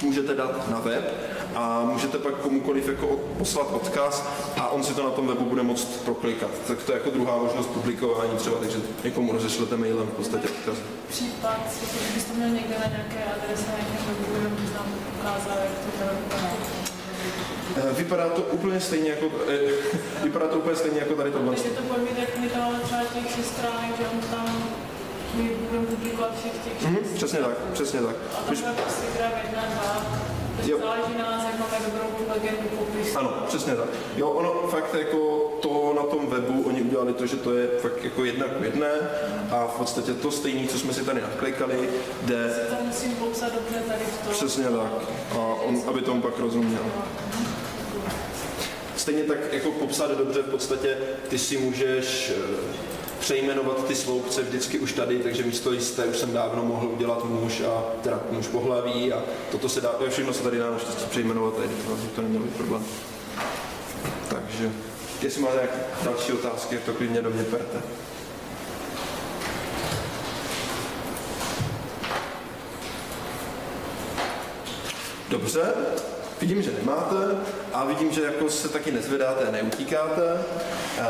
S1: můžete dát na web a můžete pak komukoliv jako poslat odkaz a on si to na tom webu bude moct proklikat. Tak to je jako druhá možnost publikování třeba, takže někomu rozešlete mailem v podstatě odkaz.
S3: Případ, že byste měl někde na nějaké adrese, na nějakém webu, jenom bys nám ukázal, jak to teda vypadá.
S1: Eh, vypadá to úplně stejně jako, eh, vypadá to úplně stejně jako tady tohle.
S3: Takže to bude mít, jak mi dal třeba těch šest stránek, že on tam my budeme publikovat všech těch
S1: mm, Přesně tak, přesně tak.
S3: A to bude prostě graf jedna, dva, Jo. Záleží na nás, jak máme dobrou legendu popis.
S1: Ano, přesně tak. Jo, ono fakt jako to na tom webu, oni udělali to, že to je fakt jako jedna k jedné a v podstatě to stejné, co jsme si tady naklikali, jde...
S3: To musím popsat dobře tady v tom.
S1: Přesně tak. A on, aby tomu pak rozuměl. Stejně tak jako popsat dobře v podstatě, ty si můžeš eh, přejmenovat ty sloupce vždycky už tady, takže místo jisté už jsem dávno mohl udělat muž a teda muž pohlaví a toto se dá, všechno se tady dá naštěstí přejmenovat editovat, to neměl být problém. Takže, jestli máte nějaké další otázky, to klidně do mě perte. Dobře, vidím, že nemáte a vidím, že jako se taky nezvedáte, neutíkáte. Eh,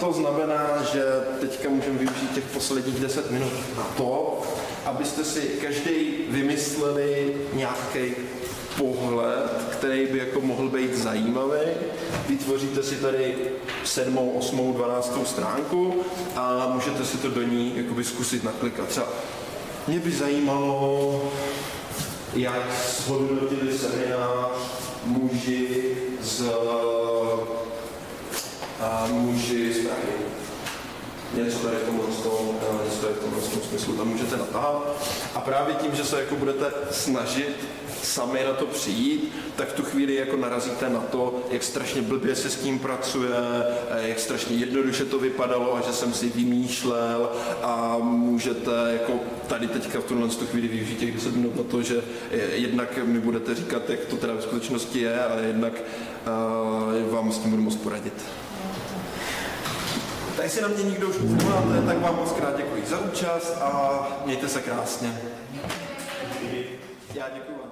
S1: To znamená, že teďka můžeme využít těch posledních 10 minut na to, abyste si každý vymysleli nějaký pohled, který by jako mohl být zajímavý. Vytvoříte si tady sedmou, osmou, dvanáctou stránku a můžete si to do ní jakoby zkusit naklikat. Třeba mě by zajímalo, jak shodnotili seminář muži z a muži z Prahy. Něco tady v tomhle tom, něco tady v tomhle tom smyslu tam můžete natáhat. A právě tím, že se jako budete snažit sami na to přijít, tak v tu chvíli jako narazíte na to, jak strašně blbě se s tím pracuje, eh, jak strašně jednoduše to vypadalo a že jsem si vymýšlel a můžete jako tady teďka v tuhle tu chvíli využít těch 10 minut na to, že eh, jednak mi budete říkat, jak to teda ve skutečnosti je a jednak uh, vám s tím budu moct poradit. Tak jestli na mě nikdo už nic nemáte, tak vám moc krát děkuji za účast a mějte se krásně. Já děkuji vám.